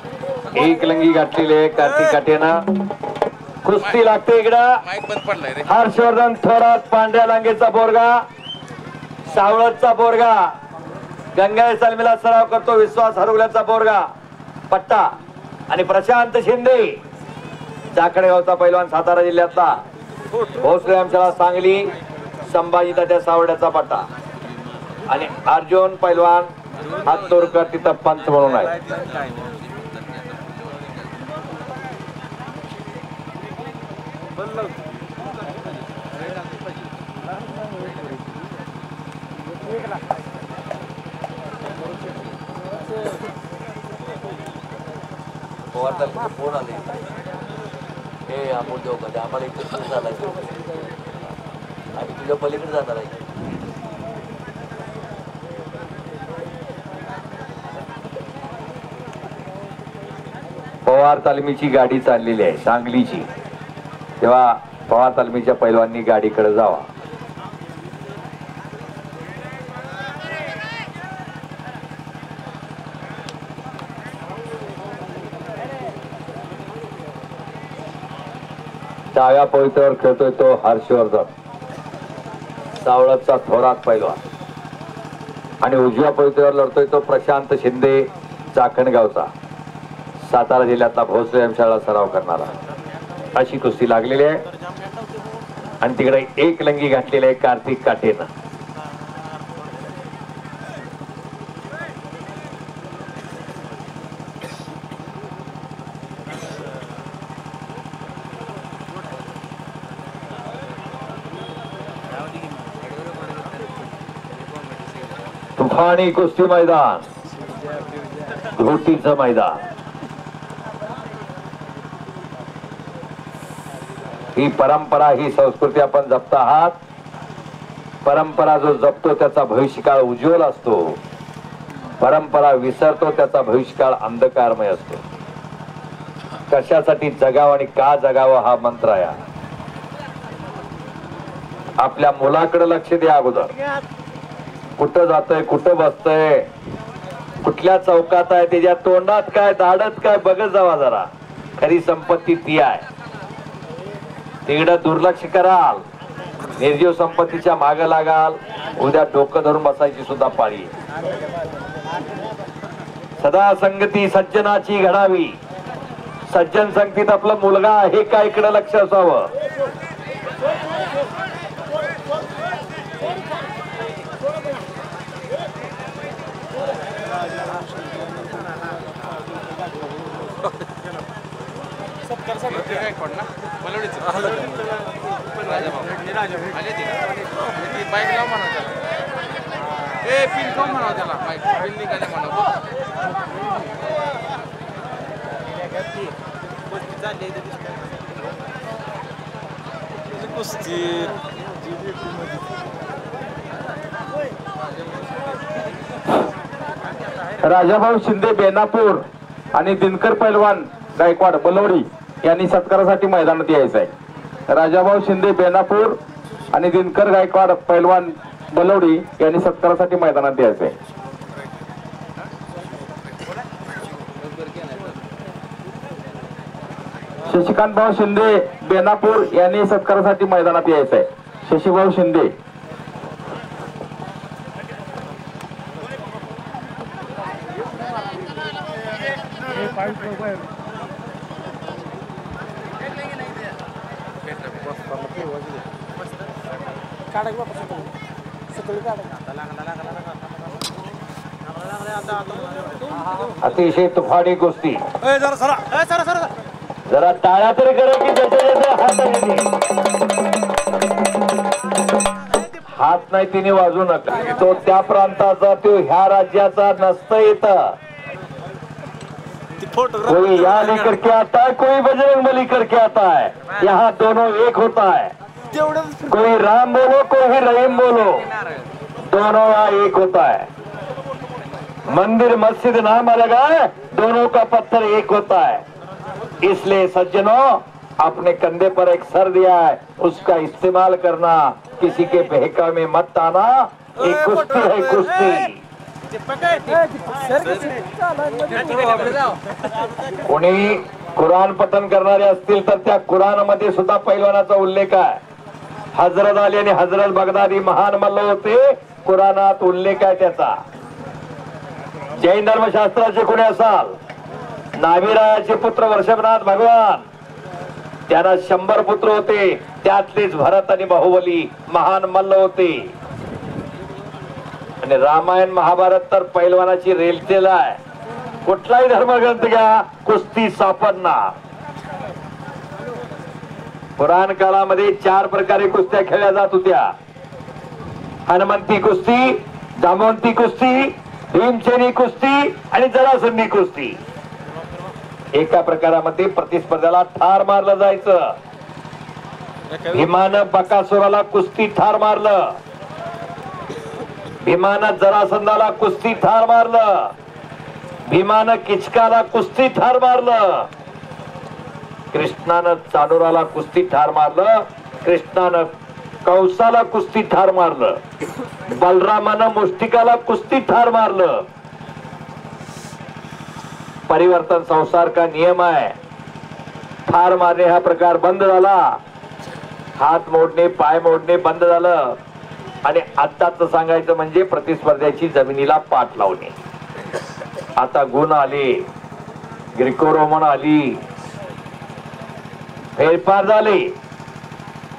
एक लंगी घातलेली आहे कार्तिक काटेना. कुस्ती लागते इकडं. हर्षवर्धन थोरात पांढऱ्या लांगेचा बोरगा सावळतचा बोरगा गंगाई सलमीला सराव करतो विश्वास हरवल्याचा बोरगा पट्टा. आणि प्रशांत शिंदे. जाखडेगावचा पैलवान सातारा जिल्ह्यातला. भोसले आमच्याला सांगली संभाजी तात्या सावड्याचा पट्टा. आणि अर्जुन पैलवान हातोरकर तिथं पंच म्हणून आहे फोन आले हे आपण देऊ का आम्हाला इथे फोन झाला आणि तुझ्या पलीकडे जाणार आहे पवार तालमीची गाडी चाललेली आहे सांगलीची. तेव्हा पवार तालमीच्या पैलवांनी गाडीकडे जावा. डाव्या पवित्रावर खेळतोय तो हर्षवर्धन. सावळतचा थोरात पैलवान. आणि उजव्या पवित्र्यावर लढतोय तो प्रशांत शिंदे चाकणगावचा. सातारा जिल्ह्यातला भोसले शाळा सराव करणारा. अशी कुस्ती लागलेली आहे. आणि तिकडे एक लंगी घातलेली आहे कार्तिक काटेनं तुफानी कुस्ती मैदान. धोटीचं मैदान. ही परंपरा ही संस्कृती आपण जपत आहात. परंपरा जो जपतो त्याचा भविष्यकाळ उज्ज्वल असतो. परंपरा विसरतो त्याचा भविष्यकाळ अंधकारमय असतो. कशासाठी जगावं आणि का जगावं हा मंत्र आहे? आपल्या मुलाकडे लक्ष द्या अगोदर. कुठं जातंय कुठं बसतंय? कुठल्या चौकात आहे त्याच्या तोंडात काय दाडत काय बघत जावा जरा. खरी संपत्ती ती आहे. तिकडं दुर्लक्ष कराल. निर्जीव संपत्तीच्या माग लागाल. उद्या डोकं धरून बसायची सुद्धा पाळी. सदा संगती सज्जनाची घडावी. सज्जन संगतीत आपला मुलगा आहे का इकडे लक्ष असावं? बाईक लाव म्हणा त्याला. ए पिन खाऊ म्हणा त्याला. बाईक. पिन निघाले म्हणा राजाभाऊ शिंदे बेनापूर आणि दिनकर पैलवान गायकवाड बलवडी. यांनी सत्कारासाठी मैदानात यायचं आहे राजाभाऊ शिंदे बेनापूर आणि दिनकर गायकवाड पैलवान बलवडी यांनी सत्कारासाठी मैदानात यायचं आहे शशिकांत भाऊ शिंदे बेनापूर यांनी सत्कारासाठी मैदानात यायचं आहे शशीभाऊ शिंदे. अतिशय तुफाडी कुस्ती. जरा टाळ्या तरी करा की. हात नाही तिने वाजू नका. तो त्या प्रांताचा तो ह्या राज्याचा नसता येत कोई यहाँ लेकर के आता है कोई बजरंग बली करके आता है यहाँ दोनों एक होता है कोई राम बोलो कोई रहीम बोलो दोनों यहाँ एक होता है। मंदिर मस्जिद नाम अलग है दोनों का पत्थर एक होता है। इसलिए सज्जनों अपने कंधे पर एक सर दिया है उसका इस्तेमाल करना किसी के बहका में मत आना एक कुश्ती है कुश्ती। कोणी कुराण पठन करणारे असतील तर त्या कुराणमध्ये सुद्धा पैलवानाचा उल्लेख आहे. हजरत आली आणि हजरत बगदादी महान मल्ल होते. कुराणात उल्लेख आहे त्याचा. जैन धर्मशास्त्राचे कोणी असाल? नाभिरायाचे पुत्र वर्षभनाथ भगवान. त्यांना शंभर पुत्र होते. त्यातलेच भरत आणि बाहुबली महान मल्ल होते. आणि रामायण महाभारत तर पैलवानाची रेलचेल आहे. कुठलाही धर्मग्रंथ घ्या कुस्ती सापडणार. पुराण काळामध्ये चार प्रकारे कुस्त्या खेळल्या जात होत्या. हनुमंती कुस्ती जामवंती कुस्ती भीमसेनी कुस्ती आणि जरासंधी कुस्ती. एका प्रकारामध्ये प्रतिस्पर्ध्याला ठार मारलं जायचं. भीमानं बकासुराला कुस्ती ठार मारलं. भीमानं जरासंधाला कुस्ती ठार मारलं. भीमानं किचकाला कुस्ती ठार मारलं. कृष्णानं चाडोराला कुस्ती ठार मारलं कृष्णानं कंसाला कुस्ती ठार मारलं बलरामानं मुष्टिकाला कुस्ती ठार मारलं. परिवर्तन संसार का नियम आहे. ठार मारणे हा प्रकार बंद झाला. हात मोडणे पाय मोडणे बंद झालं. आणि आत्ताच सांगायचं म्हणजे प्रतिस्पर्ध्याची जमिनीला पाठ लावणे. आता गुण आले ग्रिको रोमन आली फेरफार झाले.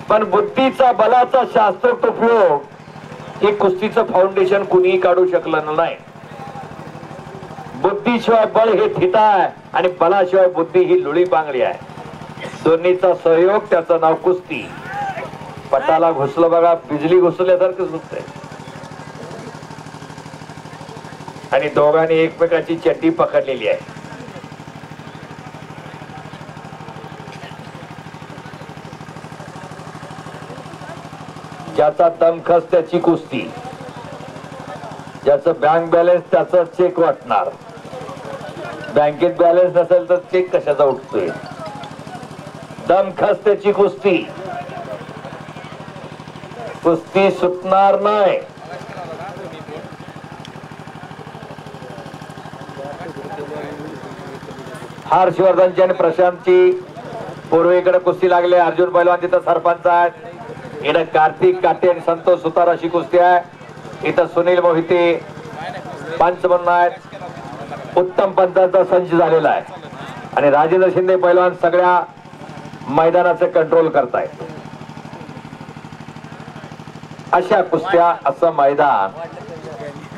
पण बुद्धीचा बलाचा शास्त्रोक्त उपयोग हे कुस्तीचं फाउंडेशन कुणीही काढू शकलं नाही. बुद्धीशिवाय बळ हे थिता आहे आणि बलाशिवाय बुद्धी ही लुळी बांगडी आहे. दोन्हीचा सहयोग त्याचं नाव कुस्ती. पटाला घुसलं बघा बिजली घुसल्यासारखं सुचत आणि दोघांनी एकमेकाची चड्डी पकडलेली आहे. ज्याचा दमखस त्याची कुस्ती. ज्याचं बँक बॅलन्स त्याचा चेक वाटणार. बँकेत बॅलन्स नसेल तर चेक कशाचा उठतोय? दमखस त्याची कुस्ती. कुस्ती सुटणार नाही. हर्षवर्धनची आणि प्रशांतची पूर्वेकडे कुस्ती लागली. अर्जुन पैलवान तिथं सरपंच आहेत. इकडे कार्तिक काटे आणि संतोष सुतार अशी कुस्ती आहे. इथं सुनील मोहिते पंच म्हणून आहेत उत्तम पंचांचा संच झालेला आहे. आणि राजेंद्र शिंदे पैलवान सगळ्या मैदानाचं कंट्रोल करतायत. अशा कुस्त्या असं मैदान.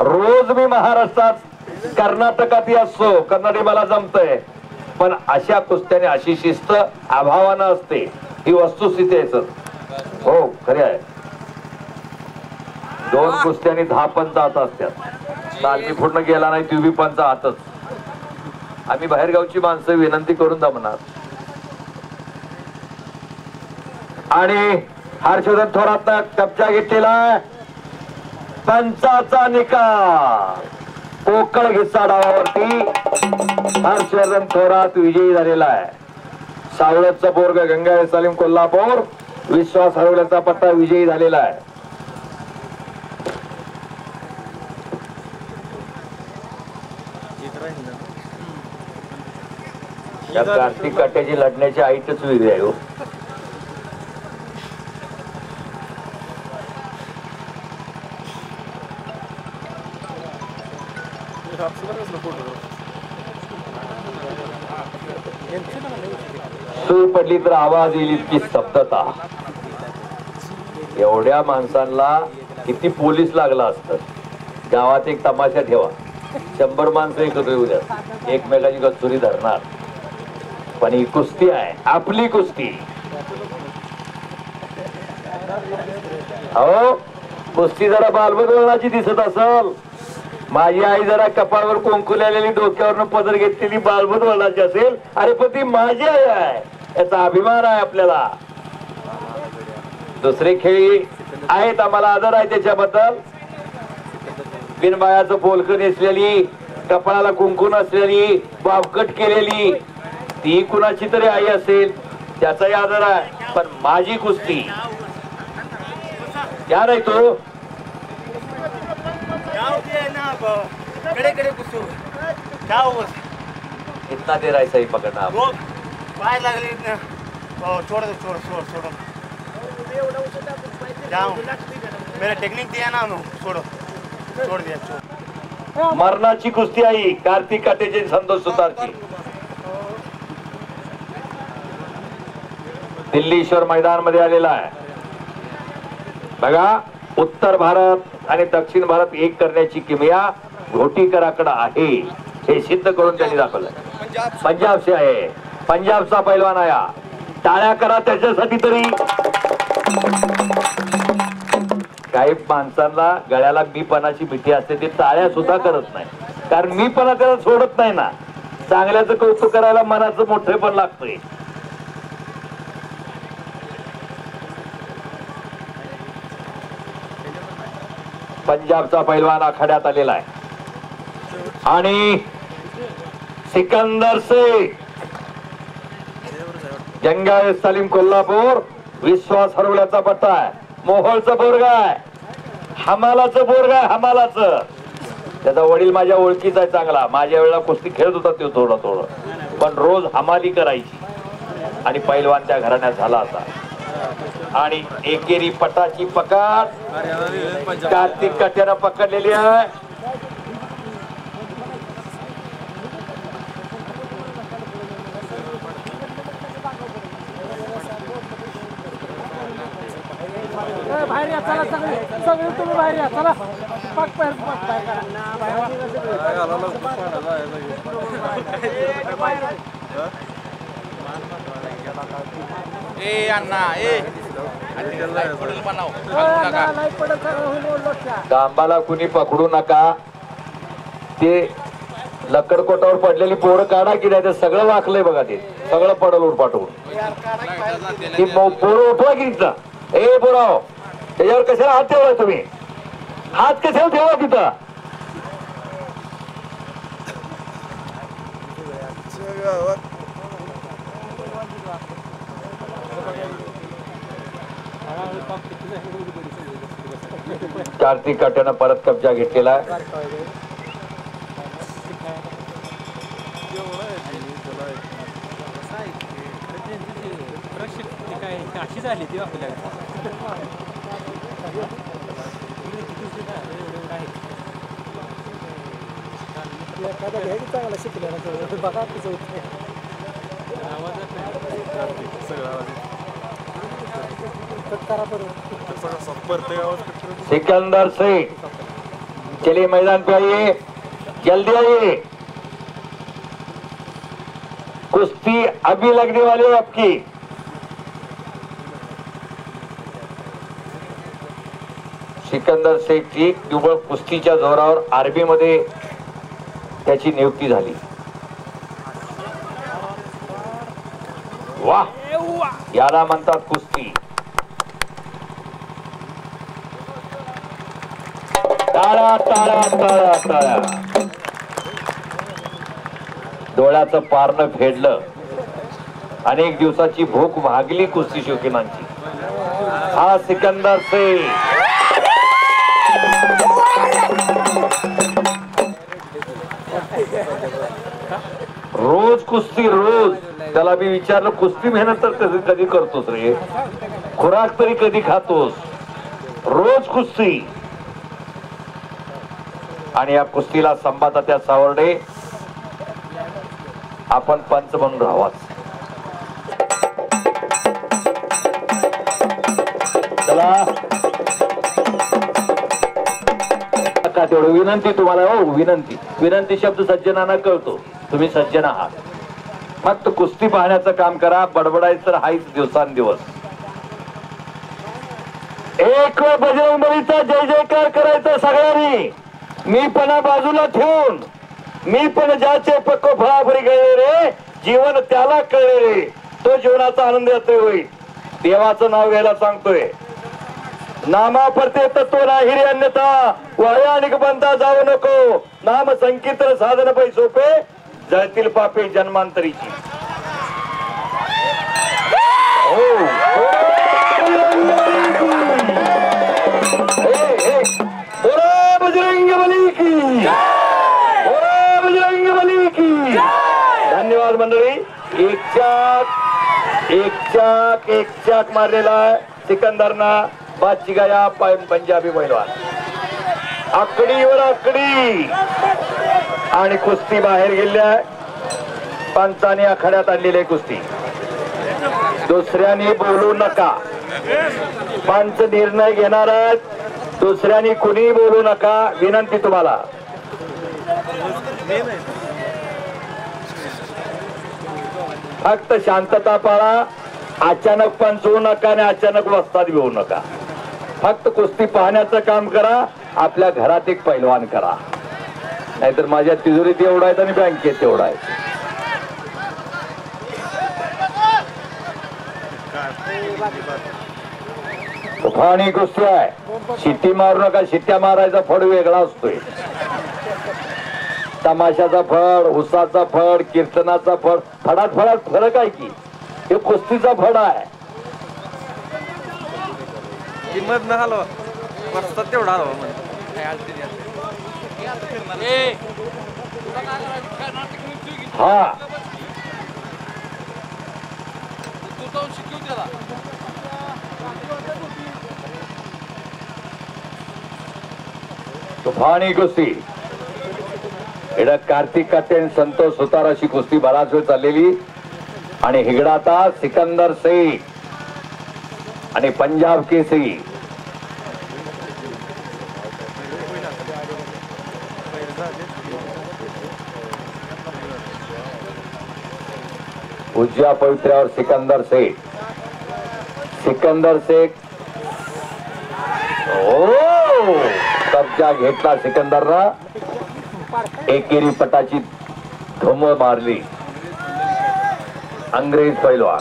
रोज मी महाराष्ट्रात कर्नाटकात असो कर्नाटक मला जमतंय. पण अशा कुस्त्याने अशी शिस्त अभावानं असते. ही वस्तुस्थिती आहे सर. हो खरे आहे. दोन कुस्त्याने दहा पंच हात असतात. तालमी पूर्ण गेला नाही तुम्ही पंच हातच. आम्ही बाहेरगावची माणसं विनंती करून जमणार आणि हर्षवर्धन थोरात कब्जा घेतलेला पंचाचा निकाल. कोकळ घिस्सा डावावरती हर्षवर्धन थोरात विजयी झालेला आहे. सावळतचा बोर्ग गंगा सलीम कोल्हापूर. विश्वास हरवल्याचा पट्टा विजयी झालेला आहे. या कार्तिक काट्याची लढण्याची आईटच वेगळी आहे हो. पडली तर आवाज येईल इतकी स्तब्धता एवढ्या माणसांना किती पोलीस लागला असत. गावात एक तमाशा ठेवा. शंभर माणसं एकत्र येऊ द्या. एकमेकाची कस्तुरी धरणार. पण ही कुस्ती आहे. आपली कुस्ती. अहो कुस्ती जरा बालबद दिसत असल. माझी आई जरा कपाळावर कुंकू आलेली डोक्यावरनं पदर घेतलेली बालबद वळणाची असेल. अरे पण ती माझी आई आहे. याचा अभिमान आहे आपल्याला. दुसरे खेळी आहेत आम्हाला आदर आहे त्याच्याबद्दल. बिनबायाचं पोलकं नेसलेली कपाळाला कुंकू नसलेली बाबकट केलेली ती कुणाची तरी आई असेल त्याचाही आदर आहे. पण माझी कुस्ती. क्या नाही तो. कितना देर ऐसा ही पकड़ना? वो पाय लागले इथनं. हो छोड़ दो छोड़ छोड़ छोड़ो जाओ मेरा टेक्निक दिया ना उन्होंने छोड़ो छोड़ दिया छोड़ मरणाची कुस्ती आई कार्तिक काटेचे संतोष सुतारची दिल्लीश्वर मैदानमध्ये आलेला आहे. बघा उत्तर भारत आणि दक्षिण भारत एक करण्याची किमया घोटीकराकडे आहे. हे सिद्ध करून त्यांनी दाखवलं पंजाबचे आहे. पंजाबचा पैलवान आया. टाळ्या करा त्याच्यासाठी तरी. काही माणसांना गळ्याला मीपणाची भीती असते ते टाळ्या सुद्धा करत नाही. कारण मीपणा त्याला सोडत नाही ना. चांगल्याचं कौतुक करायला मनाचं मोठे पण लागतंय. पंजाबचा पैलवान आखाड्यात आलेला आहे. आणि सिकंदर शेख जंगाळ सलीम कोल्हापूर. विश्वास हरवल्याचा पट्टा आहे. मोहोळचा बोरगा आहे. हमालाचं बोरगा आहे हमालाचं. त्याचा वडील माझ्या ओळखीचा आहे चांगला. माझ्या वेळेला कुस्ती खेळत होता तो थोडं थोडं. पण रोज हमाली करायची. आणि पैलवान त्या घराण्यात झाला होता. आणि एकेरी पटाची पकड. कार्तिक कट्यानं पकडलेली आहे. बाहेर या चला सगळे. सगळे तुम्ही बाहेर या चला. पाक बाहेर पाक ए अण्णा ए. गांबाला कुणी पकडू नका. ते लकडकोटावर पडलेली पोरं काढा की नाही ते सगळं वाकलंय बघा ते. सगळं पडल उरपाटवून ती मो- पोरं उठवा की ए पोराव. त्याच्यावर कशाला हात ठेवलाय तुम्ही? हात कशाला ठेवला तिथं? कार्तिक काट्यानं परत कब्जा घेतलेला आहे. अशी झाली ती आपल्या एखादा घ्यायचं चांगला शिकलेला बघा कसं होतं कट करा बरोबर सिकंदर शेख चलिए मैदान पे आइए जल्दी आइए। कुश्ती अभी लगने वाली है आपकी। सिकंदर शेखची केवळ कुस्तीच्या जोरावर आर्मीमध्ये त्याची नियुक्ती झाली. वा याला म्हणतात कुस्ती. टाळा टाळा टाळा टाळा. डोळ्याचं पारणं फेडलं. अनेक दिवसाची भूक भागली कुस्ती शौकीनांची. हा सिकंदर से रोज कुस्ती रोज. त्याला मी विचारलं कुस्ती मेहनत तर कधी कधी करतोस रे? खुराक तरी कधी खातोस? रोज कुस्ती. आणि या कुस्तीला संभाता त्या सावर्डे आपण पंच म्हणून राहावाच चला. का तेवढं विनंती तुम्हाला हो विनंती. विनंती शब्द सज्जनांना कळतो. तुम्ही सज्जन आहात. फक्त कुस्ती पाहण्याचं काम करा बडबडायचं तर दिवसांदिवस. एक वेळ बजरंगबलीचा जय जयकार करायचा सगळ्यांनी. मी पण बाजूला ठेवून मी पण ज्याचे पक्क फळाफळी गेले रे जीवन त्याला कळले रे तो जीवनाचा आनंद येतोय होईल. देवाचं नाव घ्यायला सांगतोय. नामा परते तत्व नाही रे अन्यथा वयानिक बंदा जाऊ नको. नाम संकीर्तन साधन पै सोपे जळतील पापे जन्मांतरीची. बजरंग बली की बजरंग बली की धन्यवाद मंडळी. एक चाक एक चाक एक चाक मारलेला आहे. सिकंदरना बादची गया पंजाबी पैलवान. आकडीवर आकडी. आणि कुस्ती बाहेर गेल्या. पंचाने आखाड्यात आणलेली आहे कुस्ती. दुसऱ्याने बोलू नका. पंच निर्णय घेणार आहेत. दुसऱ्याने कुणी बोलू नका. विनंती तुम्हाला. फक्त शांतता पाळा. अचानक पंच होऊ नका आणि अचानक वस्तात घेऊ नका. फक्त कुस्ती पाहण्याचं काम करा. आपल्या घरात एक पैलवान करा. नाहीतर माझ्या तिजोरीत एवढा आहेत आणि बँकेत एवढा आहे. तुफानी गोष्टी आहे. शिट्टी मारू नका शिट्ट्या मारायचा फड वेगळा असतोय. तमाशाचा फड उसाचा फड कीर्तनाचा फड फडात फडात फरक आहे की? हे कुस्तीचा फड आहे. किंमत न हलवा तेवढा हलवा म्हणजे हा तुफानी कुस्ती. इकडं कार्तिक काटे आणि संतोष सुतार अशी कुस्ती बराच वेळ चाललेली. आणि हिगडा आता सिकंदर सई आणि पंजाब केसरी. उजव्या पवित्र्यावर सिकंदर शेख. सिकंदर शेख. कब्जा घेतला सिकंदरला एकेरी पटाची धुम मारली. अंग्रेज पैलवान.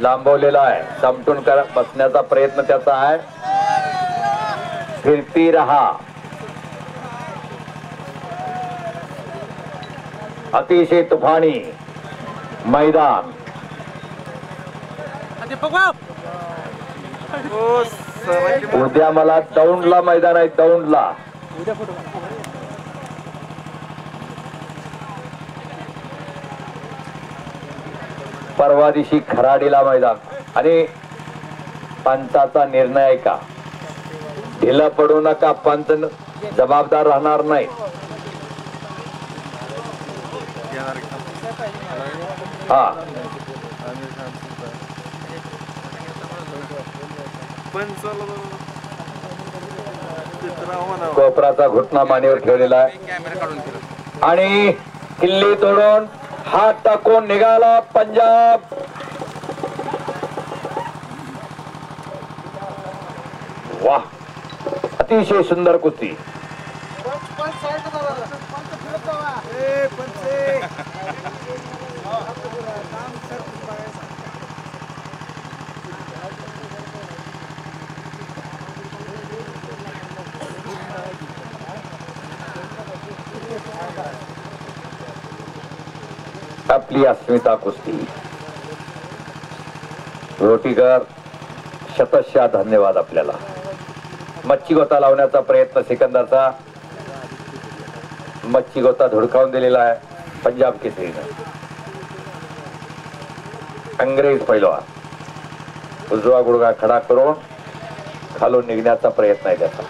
लांबवलेला आहे. समटून कर बसण्याचा प्रयत्न त्याचा आहे. फिरती रहा. अतिशय तुफानी मैदान. उद्या मला दौंडला मैदान आहे दौंडला. परवा दिवशी खराडीला मैदान. आणि पंचाचा निर्णय आहे का? ढिला पडू नका पंच जबाबदार राहणार नाही. हा. कोपराचा घुटना मानेवर ठेवलेला आहे. आणि किल्ली तोडून हात टाकून निघाला पंजाब. वा अतिशय सुंदर कुस्ती. आपली अस्मिता कुस्ती. रोटीकर शतशा धन्यवाद आपल्याला. मच्छी गोता लावण्याचा प्रयत्न सिकंदरचा. मच्छी गोता धुडकावून दिलेला आहे पंजाब केसरीनं. अंग्रेज पैलवान उजवा गुडगा खडा करून खालून निघण्याचा प्रयत्न आहे त्याचा.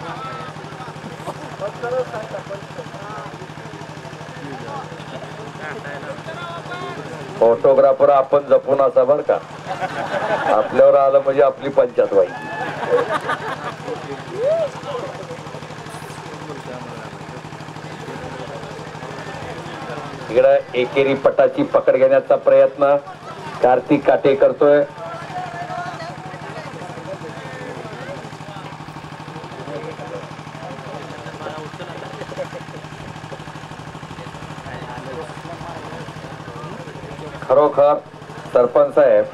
फोटोग्राफर आपण जपून असा बर का. आपल्यावर आलं म्हणजे आपली पंचायत व्हायची इकडं एकेरी पटाची पकड घेण्याचा प्रयत्न. कार्तिक काटे करतोय खरोखर सरपंच साहेब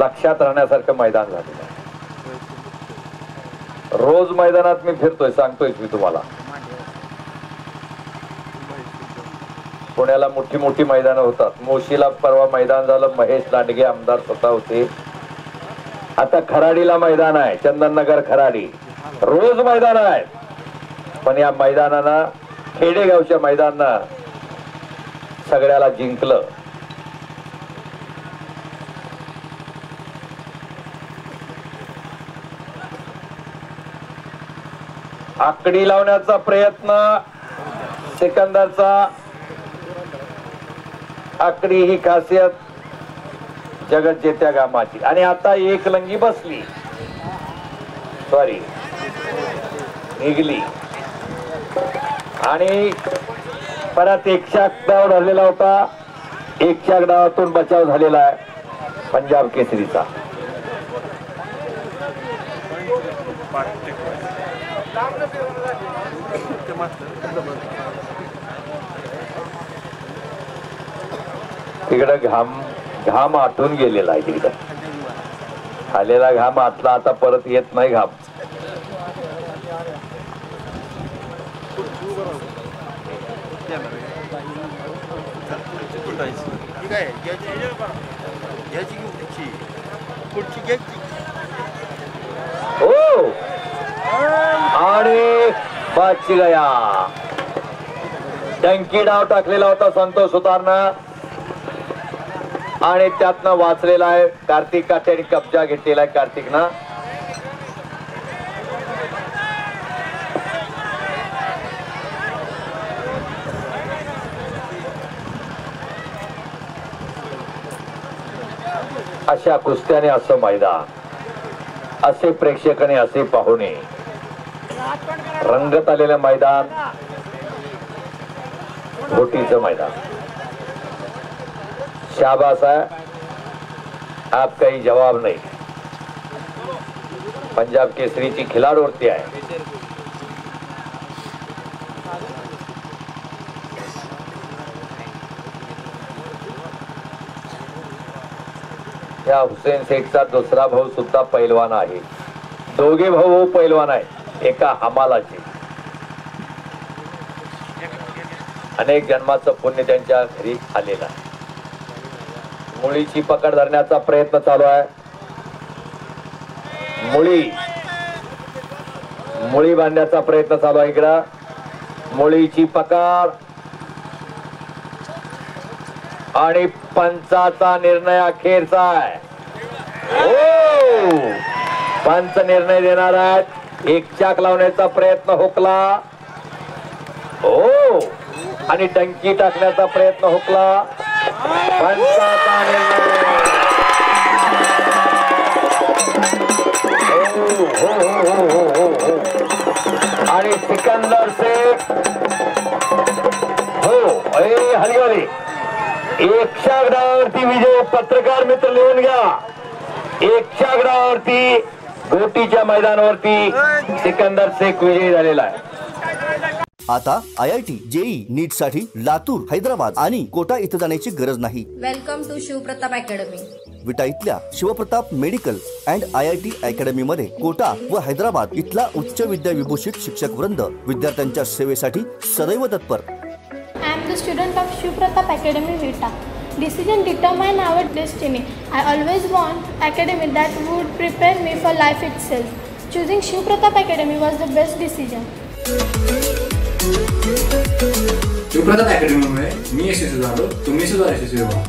लक्षात राहण्यासारखं मैदान झालेलं आहे. रोज मैदानात मी फिरतोय सांगतोय मी तुम्हाला. पुण्याला मोठी मोठी मैदानं होतात. मोशीला परवा मैदान झालं महेश लांडगे आमदार स्वतः होते. आता खराडीला मैदान आहे चंदननगर खराडी. रोज मैदान आहेत पण या मैदानानं खेडेगावच्या मैदानानं सगळ्याला जिंकलं. आकडी लावण्याचा प्रयत्न. सिकंदरचा आकडी ही खासियत. जगत जेत्या गामाची. आणि आता एक लंगी बसली. सॉरी निघली. आणि परत एकशे डाव झालेला होता. एकशे डावातून बचाव झालेला आहे. पंजाब केसरीचा. तिकडं घाम घाम आटून गेलेला आहे तिकडं. आलेला घाम आतला आता परत येत नाही घाम. हो. आणि बादशी गया टंकी डाव टाकलेला होता संतोष सुतारनं. आणि त्यातनं वाचलेला आहे कार्तिक काट्याने कब्जा घेतलेला आहे कार्तिकनं. अशा कुस्त्याने असं मैदान. असे प्रेक्षकाने असे पाहुणे. रंगत आलेलं मैदान. घोटीचं मैदान. शाबास है आपका ही जवाब नहीं. पंजाब केसरी ची खिलाड वरती आहे. या हुसेन शेखचा दुसरा भाऊ सुद्धा पैलवान आहे. दोघे भाऊ पैलवान आहे एका हमालाचे. अनेक जन्माचं पुण्य त्यांच्या घरी आलेलं आहे. मुळीची पकड धरण्याचा प्रयत्न चालू आहे. मुळी. मुळी बांधण्याचा प्रयत्न चालू आहे इकडं. मुळीची पकड. आणि पंचाचा निर्णय अखेरचा आहे. हो! पंच निर्णय देणार आहेत. एक चाक लावण्याचा प्रयत्न हुकला. हो. आणि डंकी टाकण्याचा प्रयत्न हुकला. हो, हो, हो, आणि सिकंदर शेख हो अरे हरिवाली. एक आकडावरती विजय पत्रकार मित्र लिहून घ्या. एक आकडावरती गोटीच्या मैदानावरती सिकंदर शेख विजयी झालेला आहे. आता आय आय टी जेई नीटसाठी लातूर हैदराबाद आणि कोटा इथं जाण्याची गरज नाही. Welcome to Shivpratap academy Vita इथल्या Shivpratap medical and I I T academy मध्ये कोटा व हैदराबाद इथला उच्च विद्या विभूषित शिक्षक वृंद विद्यार्थ्यांच्या सेवेसाठी सदैव तत्पर. I am the student of Shivpratap Academy Vita. Decision determine our destiny. I always want academy that would prepare me for life itself. Choosing Shivpratap Academy was the best decision. Shivpratap अकॅडमीमुळे मी यशस्वी झालो तुम्ही सुद्धा यशस्वी व्हा